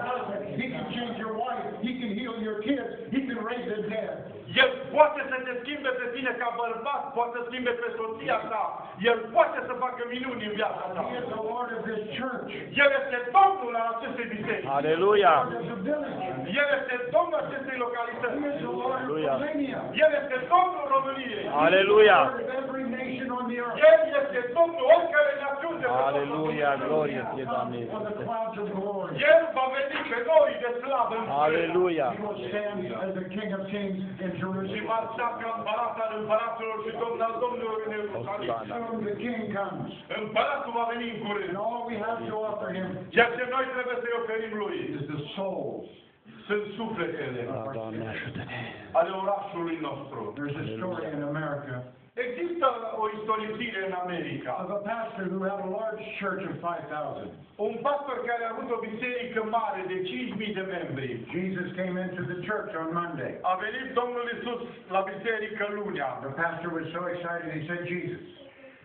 He can change your wife. He can heal your kids. He can raise the dead. El poate să te schimbe pe tine ca bărbat, poate să schimbe pe soția ta. El poate să facă minuni în viața ta. He is the Lord of this church. El este Domnul al acestei biserici. Aleluia. Lord of the village. El este Domnul acestei He localități. is the Lord of Hallelujah. Romania. El este Domnul României. Aleluia. Lord of every nation on the earth. El este Domnul oricare națiune de pe pământul Aleluia. Glorie ție, Doamne On the Iisuse. clouds of glory. El va veni pe noi de slavă în cer. Aleluia. He will stand as the King in Și Jerusalem. va sta ca împărat al împăraților și domn al domnilor în Ierusalim. Osana. Soon the King comes. Împăratul va veni în And curând. all we have to offer him Ceea ce noi trebuie să-i oferim lui is the souls. sunt sufletele Da, Doamne, ajută-ne. ale orașului nostru. There's a story in America Există o istorisire în America. of a pastor who had a large church of 5,000. Un pastor care a avut o biserică mare de 5.000 de membri. Jesus came into the church on Monday. A venit Domnul Isus la biserică lunea. The pastor was so excited, he said, Jesus,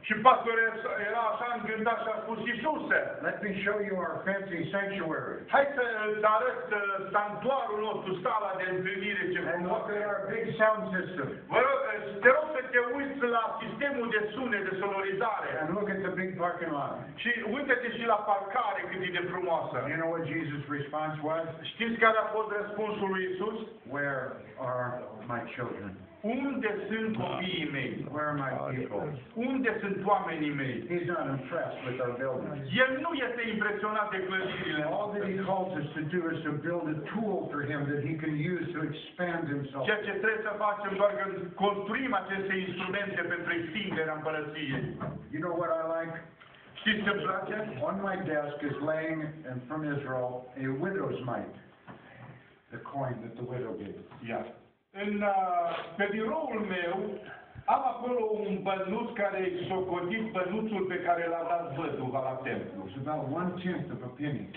Și pastorul era așa îngândat și a spus, Iisuse, let me show you our fancy sanctuary. hai să îți arăt uh, sanctuarul nostru, sala de întâlnire ce And frumos. look at our big sound system. Vă rog, uh, te rog să te uiți la sistemul de sunet, de sonorizare. And look at the big parking lot. Și uite-te și la parcare cât e de frumoasă. You know what Jesus' response was? Știți care a fost răspunsul lui Isus? Where are my children? Unde sunt ah. copiii mei? Where are my ah, people? Unde sunt oamenii mei? He's not impressed with our buildings. El nu este impresionat de clădirile All that he calls us to do is to build a tool for him that he can use to expand himself. Ceea ce trebuie să facem doar că construim aceste instrumente pentru extinderea împărăției. You know what I like? Știți ce-mi place? On my desk is laying, and from Israel, a widow's mite, the coin that the widow gave. Ia. În, uh, pe biroul meu am acolo un bănuț care e socotit bănuțul pe care l-a dat văduva la templu. It's about one tenth of a penny.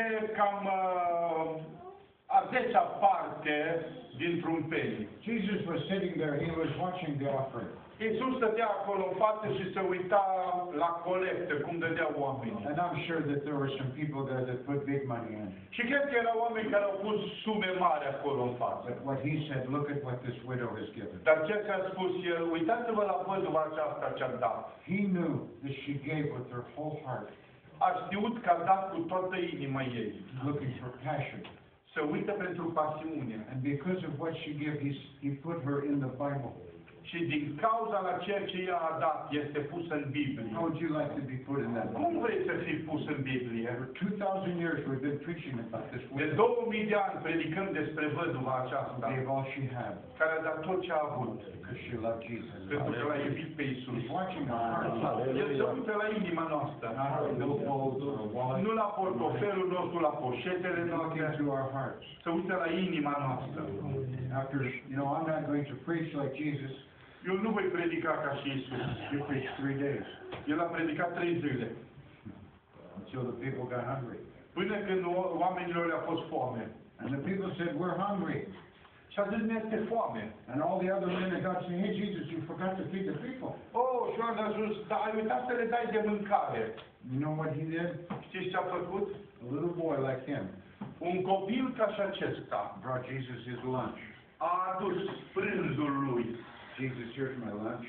E cam uh, a zecea parte dintr-un penny. Jesus was sitting there, he was watching the offering. Iisus stătea acolo în față și se uita la colectă, cum dădeau oamenii. And I'm sure that there were some people there that put big money in. Și cred că erau oameni care au pus sume mari acolo în față. But what he said, look at what this widow has given. Dar ceea ce a spus el, uitați-vă la văduva aceasta ce-a dat. He knew that she gave with her whole heart, A știut că a dat cu toată inima ei. looking for passion. Se uită pentru pasiune. And because of what she gave, he put her in the Bible. Și din cauza la ceea ce ea a dat, este pus în Biblie. How would you like to be put in that Cum Bible? vrei să fii pus în Biblie? For 2,000 years we've been preaching about this De widow 2000 de ani predicăm despre văduva who aceasta, gave all she had care a dat tot ce a avut, because she loved Jesus. pentru că l-a iubit pe Isus. He's watching our hearts. El se uită la inima noastră, Not our billfolds or our wallet. nu la portofelul nostru, la poșetele He's looking noastre, to our hearts. se uită la inima noastră. After, you know, I'm not going to preach like Jesus. Eu nu voi predica ca și Isus. You preached three days El a predicat trei zile, until the people got hungry. până când o- oamenilor le-a fost foame. And the people said, we're hungry. Și a zis, ne este foame. And all the other men of God said, hey, Jesus, you forgot to feed the people. Oh, și Ioan a spus, dar ai uitat să le dai de mâncare. You know what he did? Știți ce a făcut? A little boy like him Un copil ca și acesta brought Jesus his lunch. a adus prânzul lui. Jesus, here's my lunch.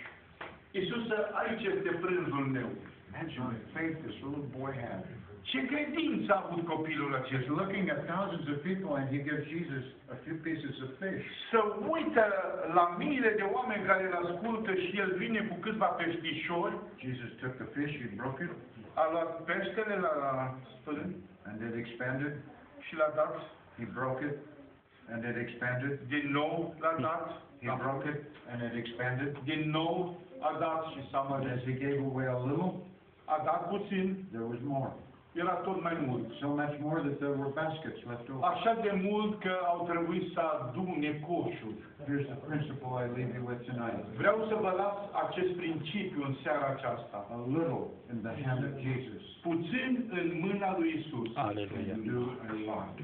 Iisus, aici este prânzul meu. Imagine the faith this little boy had. Ce credință a avut copilul He's acesta? looking at thousands of people and he gives Jesus a few pieces of fish. Să uită la miile de oameni care îl ascultă și el vine cu câțiva peștișori, Jesus took the fish, he broke it, a luat peștele la stâlp and it expanded. și l-a dat, He broke it, and it expanded. din nou l-a dat, He broke it, and it expanded. din nou a dat și s-a But mărit. as he gave away a little, A dat puțin, there was more. era tot mai mult. So much more that there were baskets left over. Așa de mult că au trebuit să adune coșuri. Here's the principle I leave you with tonight. Vreau să vă las acest principiu în seara aceasta. A little in the hand of Jesus Puțin în mâna lui Isus Aleluia. can do a lot.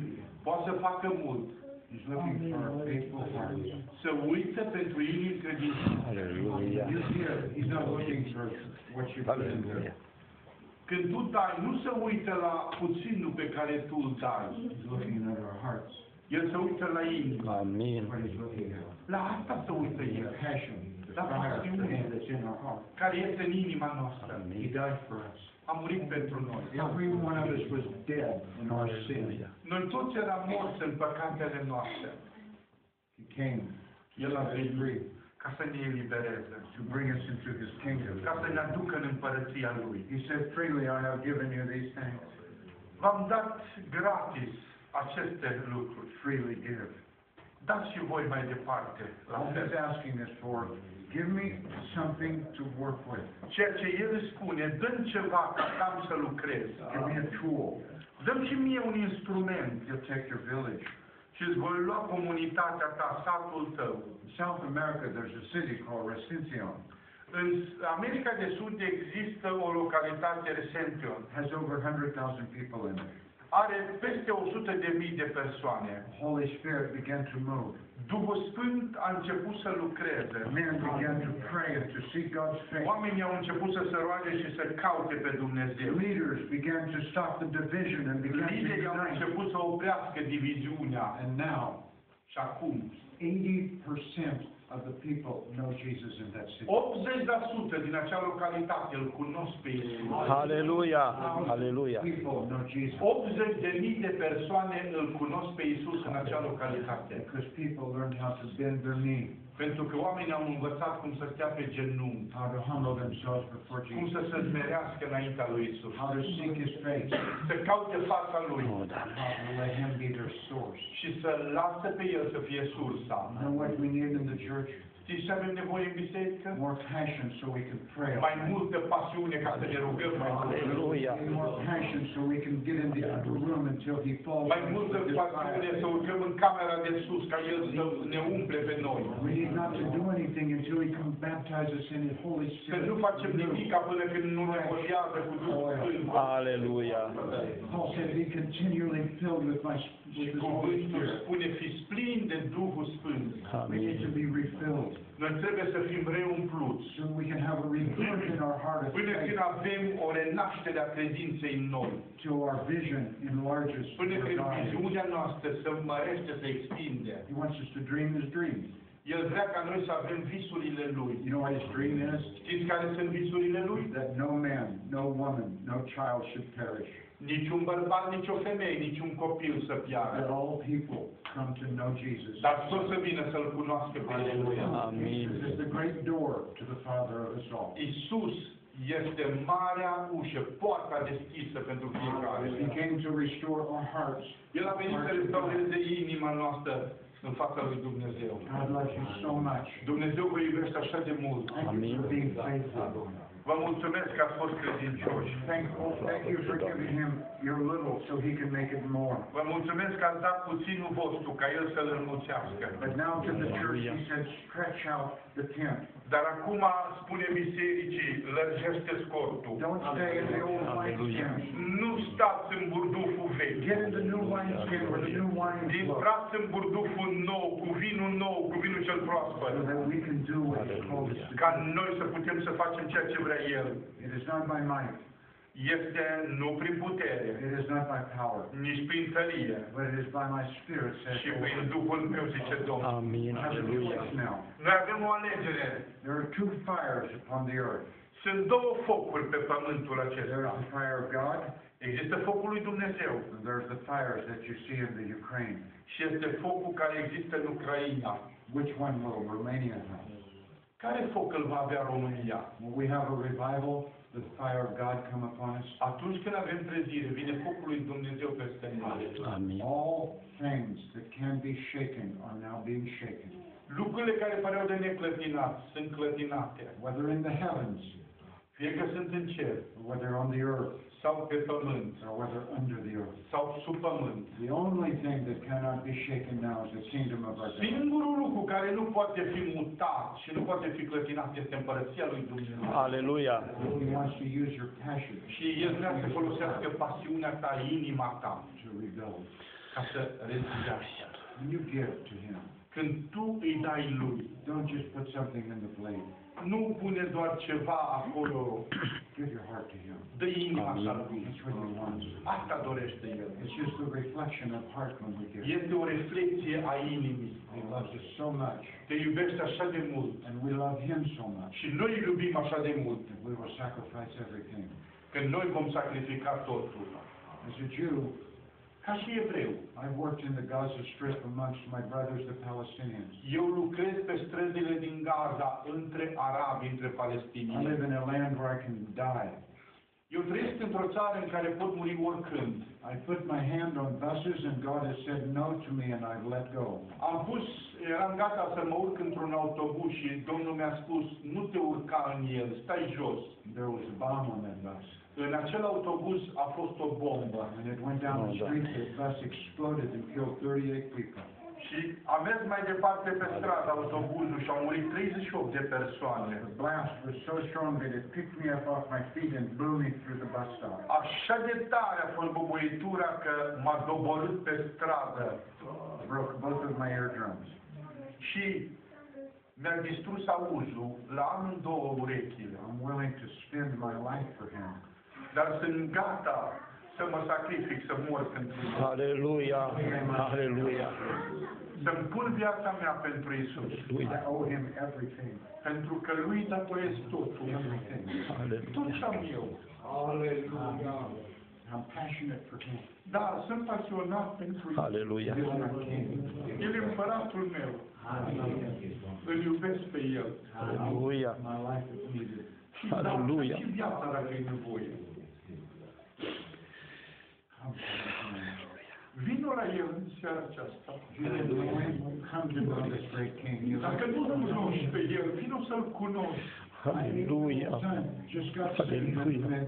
poate să facă mult. He's looking for a faithful heart. Să uită pentru inimi credincioși. Aleluia. You here, he's not looking for what you put in there. Aleluia. Când tu dai, nu se uită la puținul pe care tu îl dai. He's looking at our hearts. El se uită la inimă. Amin. What he's looking at. La asta se uită El. passion, the La fire pasiune that's in heart. care este în inima noastră. He died for us. A murit pentru noi. Every one of us was dead in our sin. Noi toți eram morți în păcatele noastre. He came El a to set us venit ca să ne elibereze. to bring us into his kingdom. Ca să ne aducă în împărăția Lui. He said, freely I have given you these things. V-am dat gratis aceste lucruri. Freely give. Dați și voi mai departe. La he's fel. asking us for, give me something to work with. Ceea ce El îți spune, dăm ceva ca să am să lucrez. Give me a tool. Dăm și mie un instrument You'll take your village. și îți voi lua comunitatea ta, satul tău. In South America, there's a city called Recension. În America de Sud există o localitate, Recension. Has over 100,000 people in it. Are peste 100 de mii de persoane. The Holy Spirit began to move. Duhul Sfânt a început să lucreze. Men began to pray and to seek God's face. Oamenii au început să se roage și să caute pe Dumnezeu. Leaders began to stop the division and began to Liderii au început să oprească diviziunea. And now, Și acum, 80% of the people know Jesus in that city. 80% din acea localitate îl cunosc pe Isus. Aleluia. Aleluia. People know Jesus 80 de mii de persoane îl cunosc pe Isus în acea localitate. because people learned how to bend their knee, Pentru că oamenii au învățat cum să stea pe genunchi, how to humble themselves before cum Jesus, să se smerească înaintea lui Isus, how to seek His face, să caute fața lui O, Doamne. how to let Him be their source. și să lasă pe el să fie sursa. You know what we need in the church? Știți ce avem nevoie în biserică? More passion so we can pray. Mai multă pasiune ca să ne rugăm mai mult. Aleluia. More passion so we can get in the upper room until He falls. Mai multă pasiune să urcăm în camera de sus ca El să ne umple pe noi. We need need not to do anything until he comes baptize us in his Holy Să Spirit. nu facem nimic până când nu ne botează cu Duhul Sfânt. Aleluia. Paul said, be continually filled with my, Și with his Holy cuvântul spune, fiți plini de Duhul Sfânt. We need to be refilled, Noi trebuie să fim reumpluți. so we can have a rebirth in our heart of Până când faith, avem o renaștere a credinței în noi. till our vision enlarges for Până când God. viziunea noastră se mărește, se extinde. He wants us to dream his dreams. El vrea ca noi să avem visurile Lui. You know what his dream is? Știți care sunt visurile Lui? That no man, no woman, no child should perish. Niciun bărbat, nici o femeie, niciun copil să That piară. all people come to know Jesus. Dar toți să vină să-L cunoască pe El. Amin. Jesus is the great door to the Father of us all. Isus este marea ușă, poarta deschisă pentru fiecare. He came to restore our hearts. El a venit să restaureze inima noastră în fața lui Dumnezeu. God loves you so much. Dumnezeu vă iubește așa de mult. Thank you for being faithful. Vă mulțumesc că ați fost credincioși. Thank, thank you for giving him your little so he can make it more. Vă mulțumesc că ați dat puținul vostru ca El să-L înmulțească. But now to the church, he said, stretch out the tent. Dar acum spune bisericii, lărgește scortul. Nu stați în burduful vechi. Intrați în burduful nou, cu vinul nou, cu vinul cel proaspăt. Ca noi să putem să facem ceea ce vrea El do. It is not by might, Este nu prin putere, it is not by power, nici prin tărie, but it is by my spirit, says și the prin Lord. Duhul meu, zice Domnul. Amin. We have a Aleluia. choice now. Noi avem o alegere. There are two fires upon the earth. Sunt două focuri pe pământul acesta. There's the fire of God, Există focul lui Dumnezeu and there's the fires that you see in the Ukraine. și este focul care există în Ucraina. Which one will Romania have? Care foc îl va avea România? Will we have a revival, the fire of God come upon us? Atunci când avem trezire, vine focul lui Dumnezeu peste noi. Amin. All things that can be shaken are now being shaken, Lucrurile care păreau de neclătinat sunt clătinate. whether in the heavens, Fie că sunt în cer, whether on the earth, sau pe pământ, or whether under the earth. sau sub pământ. The only thing that cannot be shaken now is the kingdom of our God. Singurul lucru care nu poate fi mutat și nu poate fi clătinat este împărăția lui Dumnezeu. Aleluia. He wants to use your passion Și El vrea să folosească pasiunea ta, inima ta, to rebuild. ca să rezidească. When you give to Him, Când tu îi dai Lui, don't just put something in the plate nu pune doar ceva acolo de inima așa Asta dorește El. Este o reflecție a inimii. Te iubește așa de mult. Și noi iubim așa de mult. Că noi vom sacrifica totul. As a Jew, ca și evreu, I've worked in the Gaza Strip amongst my brothers, the Palestinians. eu lucrez pe străzile din Gaza între arabi, între I palestinieni. live in a land where I can die. Eu trăiesc într-o țară în care pot muri oricând. I put my hand on buses and God has said no to me and I've let go. Am pus, eram gata să mă urc într-un autobuz și Domnul mi-a spus, nu te urca în el, stai jos. There was a bomb on that bus. În acel autobuz a fost o bombă When it went down the street, the bus exploded and killed 38 people. și a mers mai departe pe stradă autobuzul și au murit 38 de persoane. The blast was so strong that it picked me up off my feet and blew me through the bus stop. Așa de tare a fost bubuitura că m-a doborât pe stradă Broke both of my eardrums. și mi-a distrus auzul la amândouă urechile. I'm willing to spend my life for Him. Dar sunt gata să mă sacrific, să mor pentru El. Aleluia. Aleluia. Să-mi pun viața mea pentru Isus. Aleluia. I owe Him everything. Pentru că Lui datoresc totul. Everything. Tot Aleluia. ce am eu. I'm passionate for Him. Da, sunt pasionat pentru El. Aleluia. He is my King. El e împăratul meu. Îl iubesc pe El. Aleluia. My life is needed. Și dau Aleluia. și viața dacă e nevoie. Vino la el în seara aceasta. Dacă nu-l cunoști pe el, vino să-l cunoști. Aleluia! Aleluia!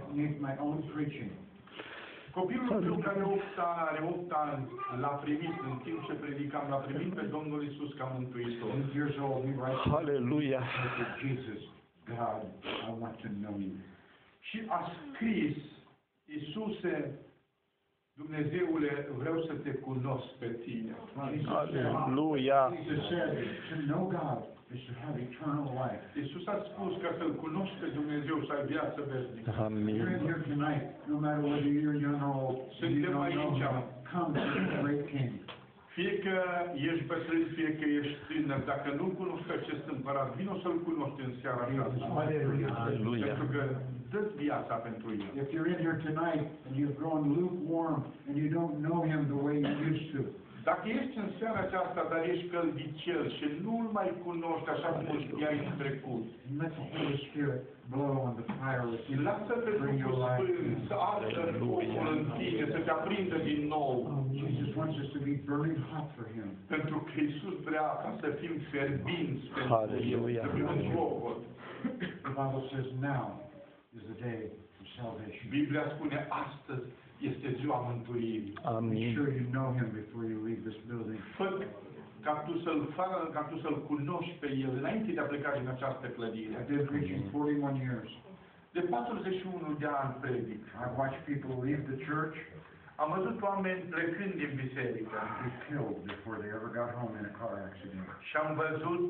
Copilul meu care 8 are 8 ani l-a primit în timp ce predicam, l-a primit pe Domnul Isus ca Mântuitor. Aleluia! God, I want to know you. Și a scris Iisuse, Dumnezeule, vreau să te cunosc pe tine. Aleluia! Iisus a spus ca să-L cunoști pe Dumnezeu să ai viață veșnică. Amin. Suntem aici. Come to the great King. Fie că ești bătrân, fie că ești tânăr, dacă nu cunoști acest împărat, vino să-L cunoști în seara aceasta. Pentru că dă viața pentru El. If you're in here tonight and you've grown lukewarm and you don't know him the way you used to, Dacă ești în seara aceasta, dar ești căldicel și nu-L mai cunoști așa cum îl știai în trecut, lasă pe Duhul Sfânt să ardă focul în tine, să te aprindă din nou. Pentru că Iisus vrea ca să fim ferbinți pentru El, să fim în focul. Biblia spune astăzi este ziua mântuirii. Make Amin. sure you know him before you leave this building. Fă ca tu să-L facă, ca tu să-L cunoști pe El înainte de a pleca din această clădire. I've been preaching 41 years. De 41 de ani predic. I've watched people leave the church Am văzut oameni plecând din biserică and be killed before they ever got home in a car accident. și am văzut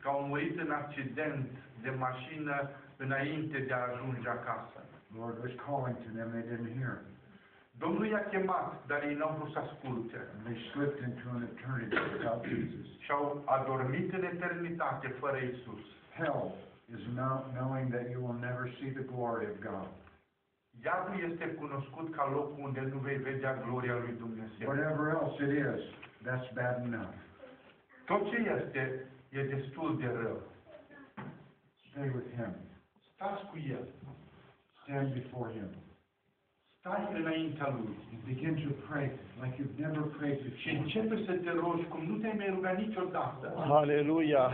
că au murit în accident de mașină înainte de a ajunge acasă. Lord was calling to them, they didn't hear. Domnul i-a chemat, dar ei n-au vrut să asculte And they slipped into an eternity without Jesus. și au adormit în eternitate fără Isus. Hell is know, knowing that you will never see the glory of God. Iadul este cunoscut ca locul unde nu vei vedea gloria lui Dumnezeu. Whatever else it is, that's bad enough. Tot ce este, e destul de rău. Stay with Him. Stați cu El. Stand before Him. Begin to pray like you've never prayed Și before. începe să te rogi cum nu te-ai mai rugat niciodată. Hallelujah.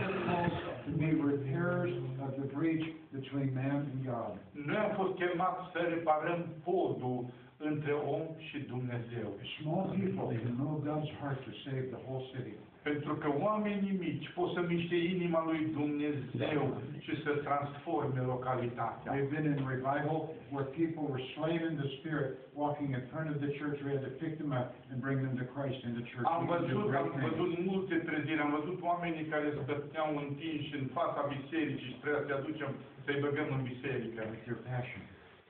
To be repairers of the breach between man and God. Noi am fost chemați să reparăm podul între om și Dumnezeu. Small people can move God's heart to save the whole city. Pentru că oamenii mici pot să miște inima lui Dumnezeu și să transforme localitatea. We've been in revival where people were slain in the spirit, walking in front of the church. We had to pick them up and bring them to Christ in the church. Am We can do văzut, great am things. văzut multe treziri, am văzut oamenii care stăteau întinși în fața bisericii și trebuia să-i aducem, să-i băgăm în biserică, with your passion.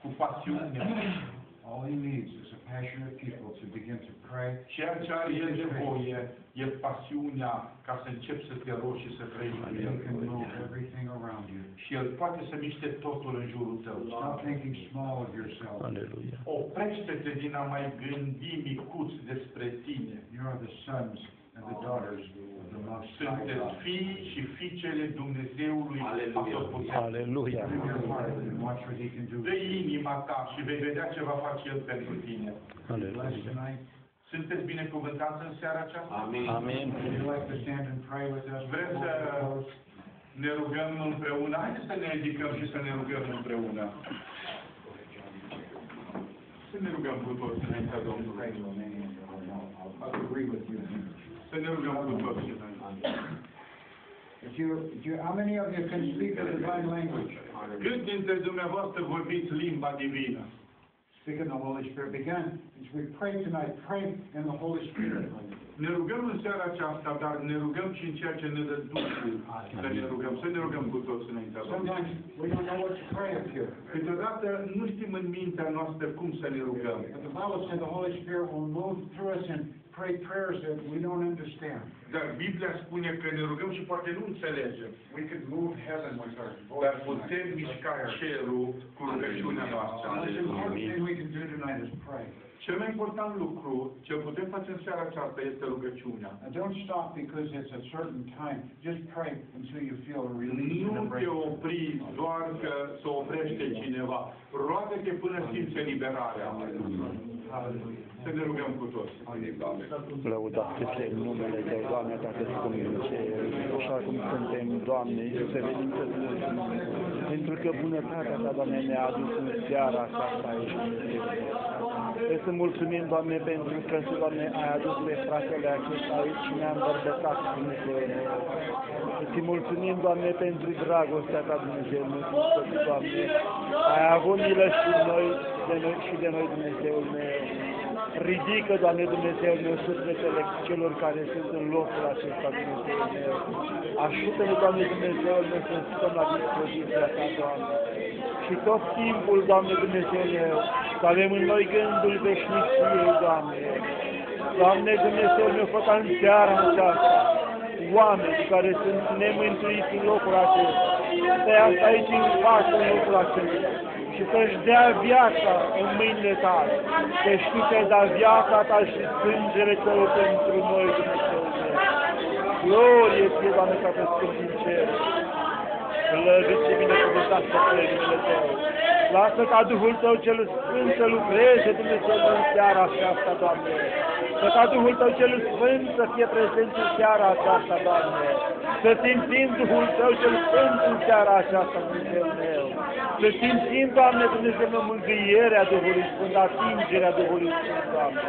cu pasiune. All he needs is a passionate people to begin to pray. Ceea ce are el nevoie e pasiunea ca să începi să te rogi și să trăiești cu And he can move everything around you. Și el poate să miște totul în jurul tău. Stop thinking small of yourself. Hallelujah. Oprește-te din a mai gândi micuț despre tine. You are the sons Sunteți fii și fiicele Dumnezeului Aleluia. Aleluia. Dă inima ta și vei vedea ce va face El pentru tine. Aleluia. Sunteți binecuvântați în seara aceasta? Amin. Amin. Vrem să ne rugăm împreună? Haideți să ne ridicăm și să ne rugăm împreună. Să ne rugăm cu toți înaintea Domnului. I agree with you. Să ne rugăm cu toți. If you, if you, how many of you can speak the divine language? Cât dintre dumneavoastră vorbiți limba divină? Speak in the Holy Spirit. Begin, as we pray tonight, pray in the Holy Spirit. Ne rugăm în seara aceasta, dar ne rugăm și în ceea ce ne dă Duhul să ne rugăm. Să ne rugăm cu toți înaintea. Sometimes we don't know what to pray up here. Câteodată nu știm în mintea noastră cum să ne rugăm. But the Bible said the Holy Spirit will move through us and pray prayers that we don't understand. Dar Biblia spune că ne rugăm și poate nu înțelegem. We could move heaven with our Dar voice. putem mișca cerul cu rugăciunea The noastră. most important thing we can do tonight is pray. Cel mai important lucru ce putem face în seara aceasta este rugăciunea. Now, don't stop because it's a certain time. Just pray until you feel a release and a Nu te breakthrough. opri doar că să oprește cineva. Roagă-te până simți eliberarea. Hallelujah. Să ne rugăm cu toți. Doamne. Lăudat să fie numele Tău, Doamne, Tată Sfânt în cer, așa cum suntem, Doamne, să venim să mulțumim, pentru că bunătatea Ta, Doamne, ne-a adus în seara aceasta aici. Trebuie să mulțumim, Doamne, pentru că Tu, Doamne, ai adus pe fratele acesta aici și ne-a îmbărbătat, Dumnezeu meu. Îți mulțumim, Doamne, pentru dragostea Ta, Dumnezeu nostru, că Tu, Doamne, ai avut milă și noi, de noi și de noi, Dumnezeul meu. Ridică, Doamne Dumnezeu meu, sufletele celor care sunt în locul acesta, Dumnezeu meu. Ajută-ne, Doamne Dumnezeu meu, să stăm la dispoziția Ta, Doamne. Și tot timpul, Doamne Dumnezeu meu, să avem în noi gândul veșniciei, Doamne. Doamne Dumnezeu meu, fă ca în seara aceasta, oameni care sunt nemântuiți în locul acesta, să iasă aici în față în locul acesta și să-și dea viața în mâinile tale, că știu că da viața ta și sângele tău pentru noi, Dumnezeu meu. Glorie ție, Doamne, Tată Sfânt din cer. Slăvit și binecuvântat să fie numele Tău. Lasă ca Duhul Tău cel Sfânt să lucreze, Dumnezeu, în seara aceasta, Doamne. Să ca Duhul Tău cel Sfânt să fie prezent în seara aceasta, Doamne. Să simțim Duhul Tău cel Sfânt în seara aceasta, Dumnezeu meu. Să simțim, Doamne, Dumnezeu meu, mângâierea Duhului Sfânt, atingerea Duhului Sfânt, Doamne.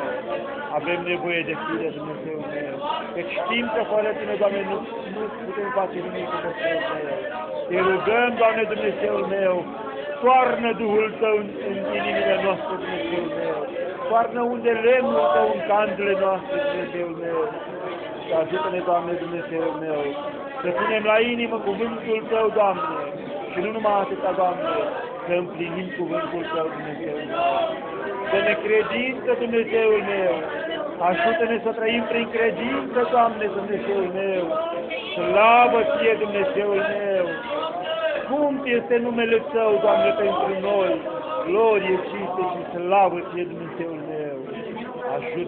Avem nevoie de Tine, Dumnezeu meu. Că știm că fără Tine, Doamne, nu, nu putem face nimic, Dumnezeu meu. Te rugăm, Doamne, Dumnezeu meu, toarnă Duhul Tău în, în inimile noastre, Dumnezeu meu. Toarnă unde lemnul Tău în candele noastre, Dumnezeu meu. Și ajută-ne, Doamne, Dumnezeu meu, să punem la inimă cuvântul Tău, Doamne, și nu numai atâta, Doamne, să împlinim cuvântul Tău, Dumnezeu meu. Să ne credință, Dumnezeul meu, ajută-ne să trăim prin credință, Doamne, Dumnezeul meu. Slavă Ție, Dumnezeul meu. Sfânt este numele Tău, Doamne, pentru noi. Glorie, cinste și slavă Ție, Dumnezeul meu. Ajută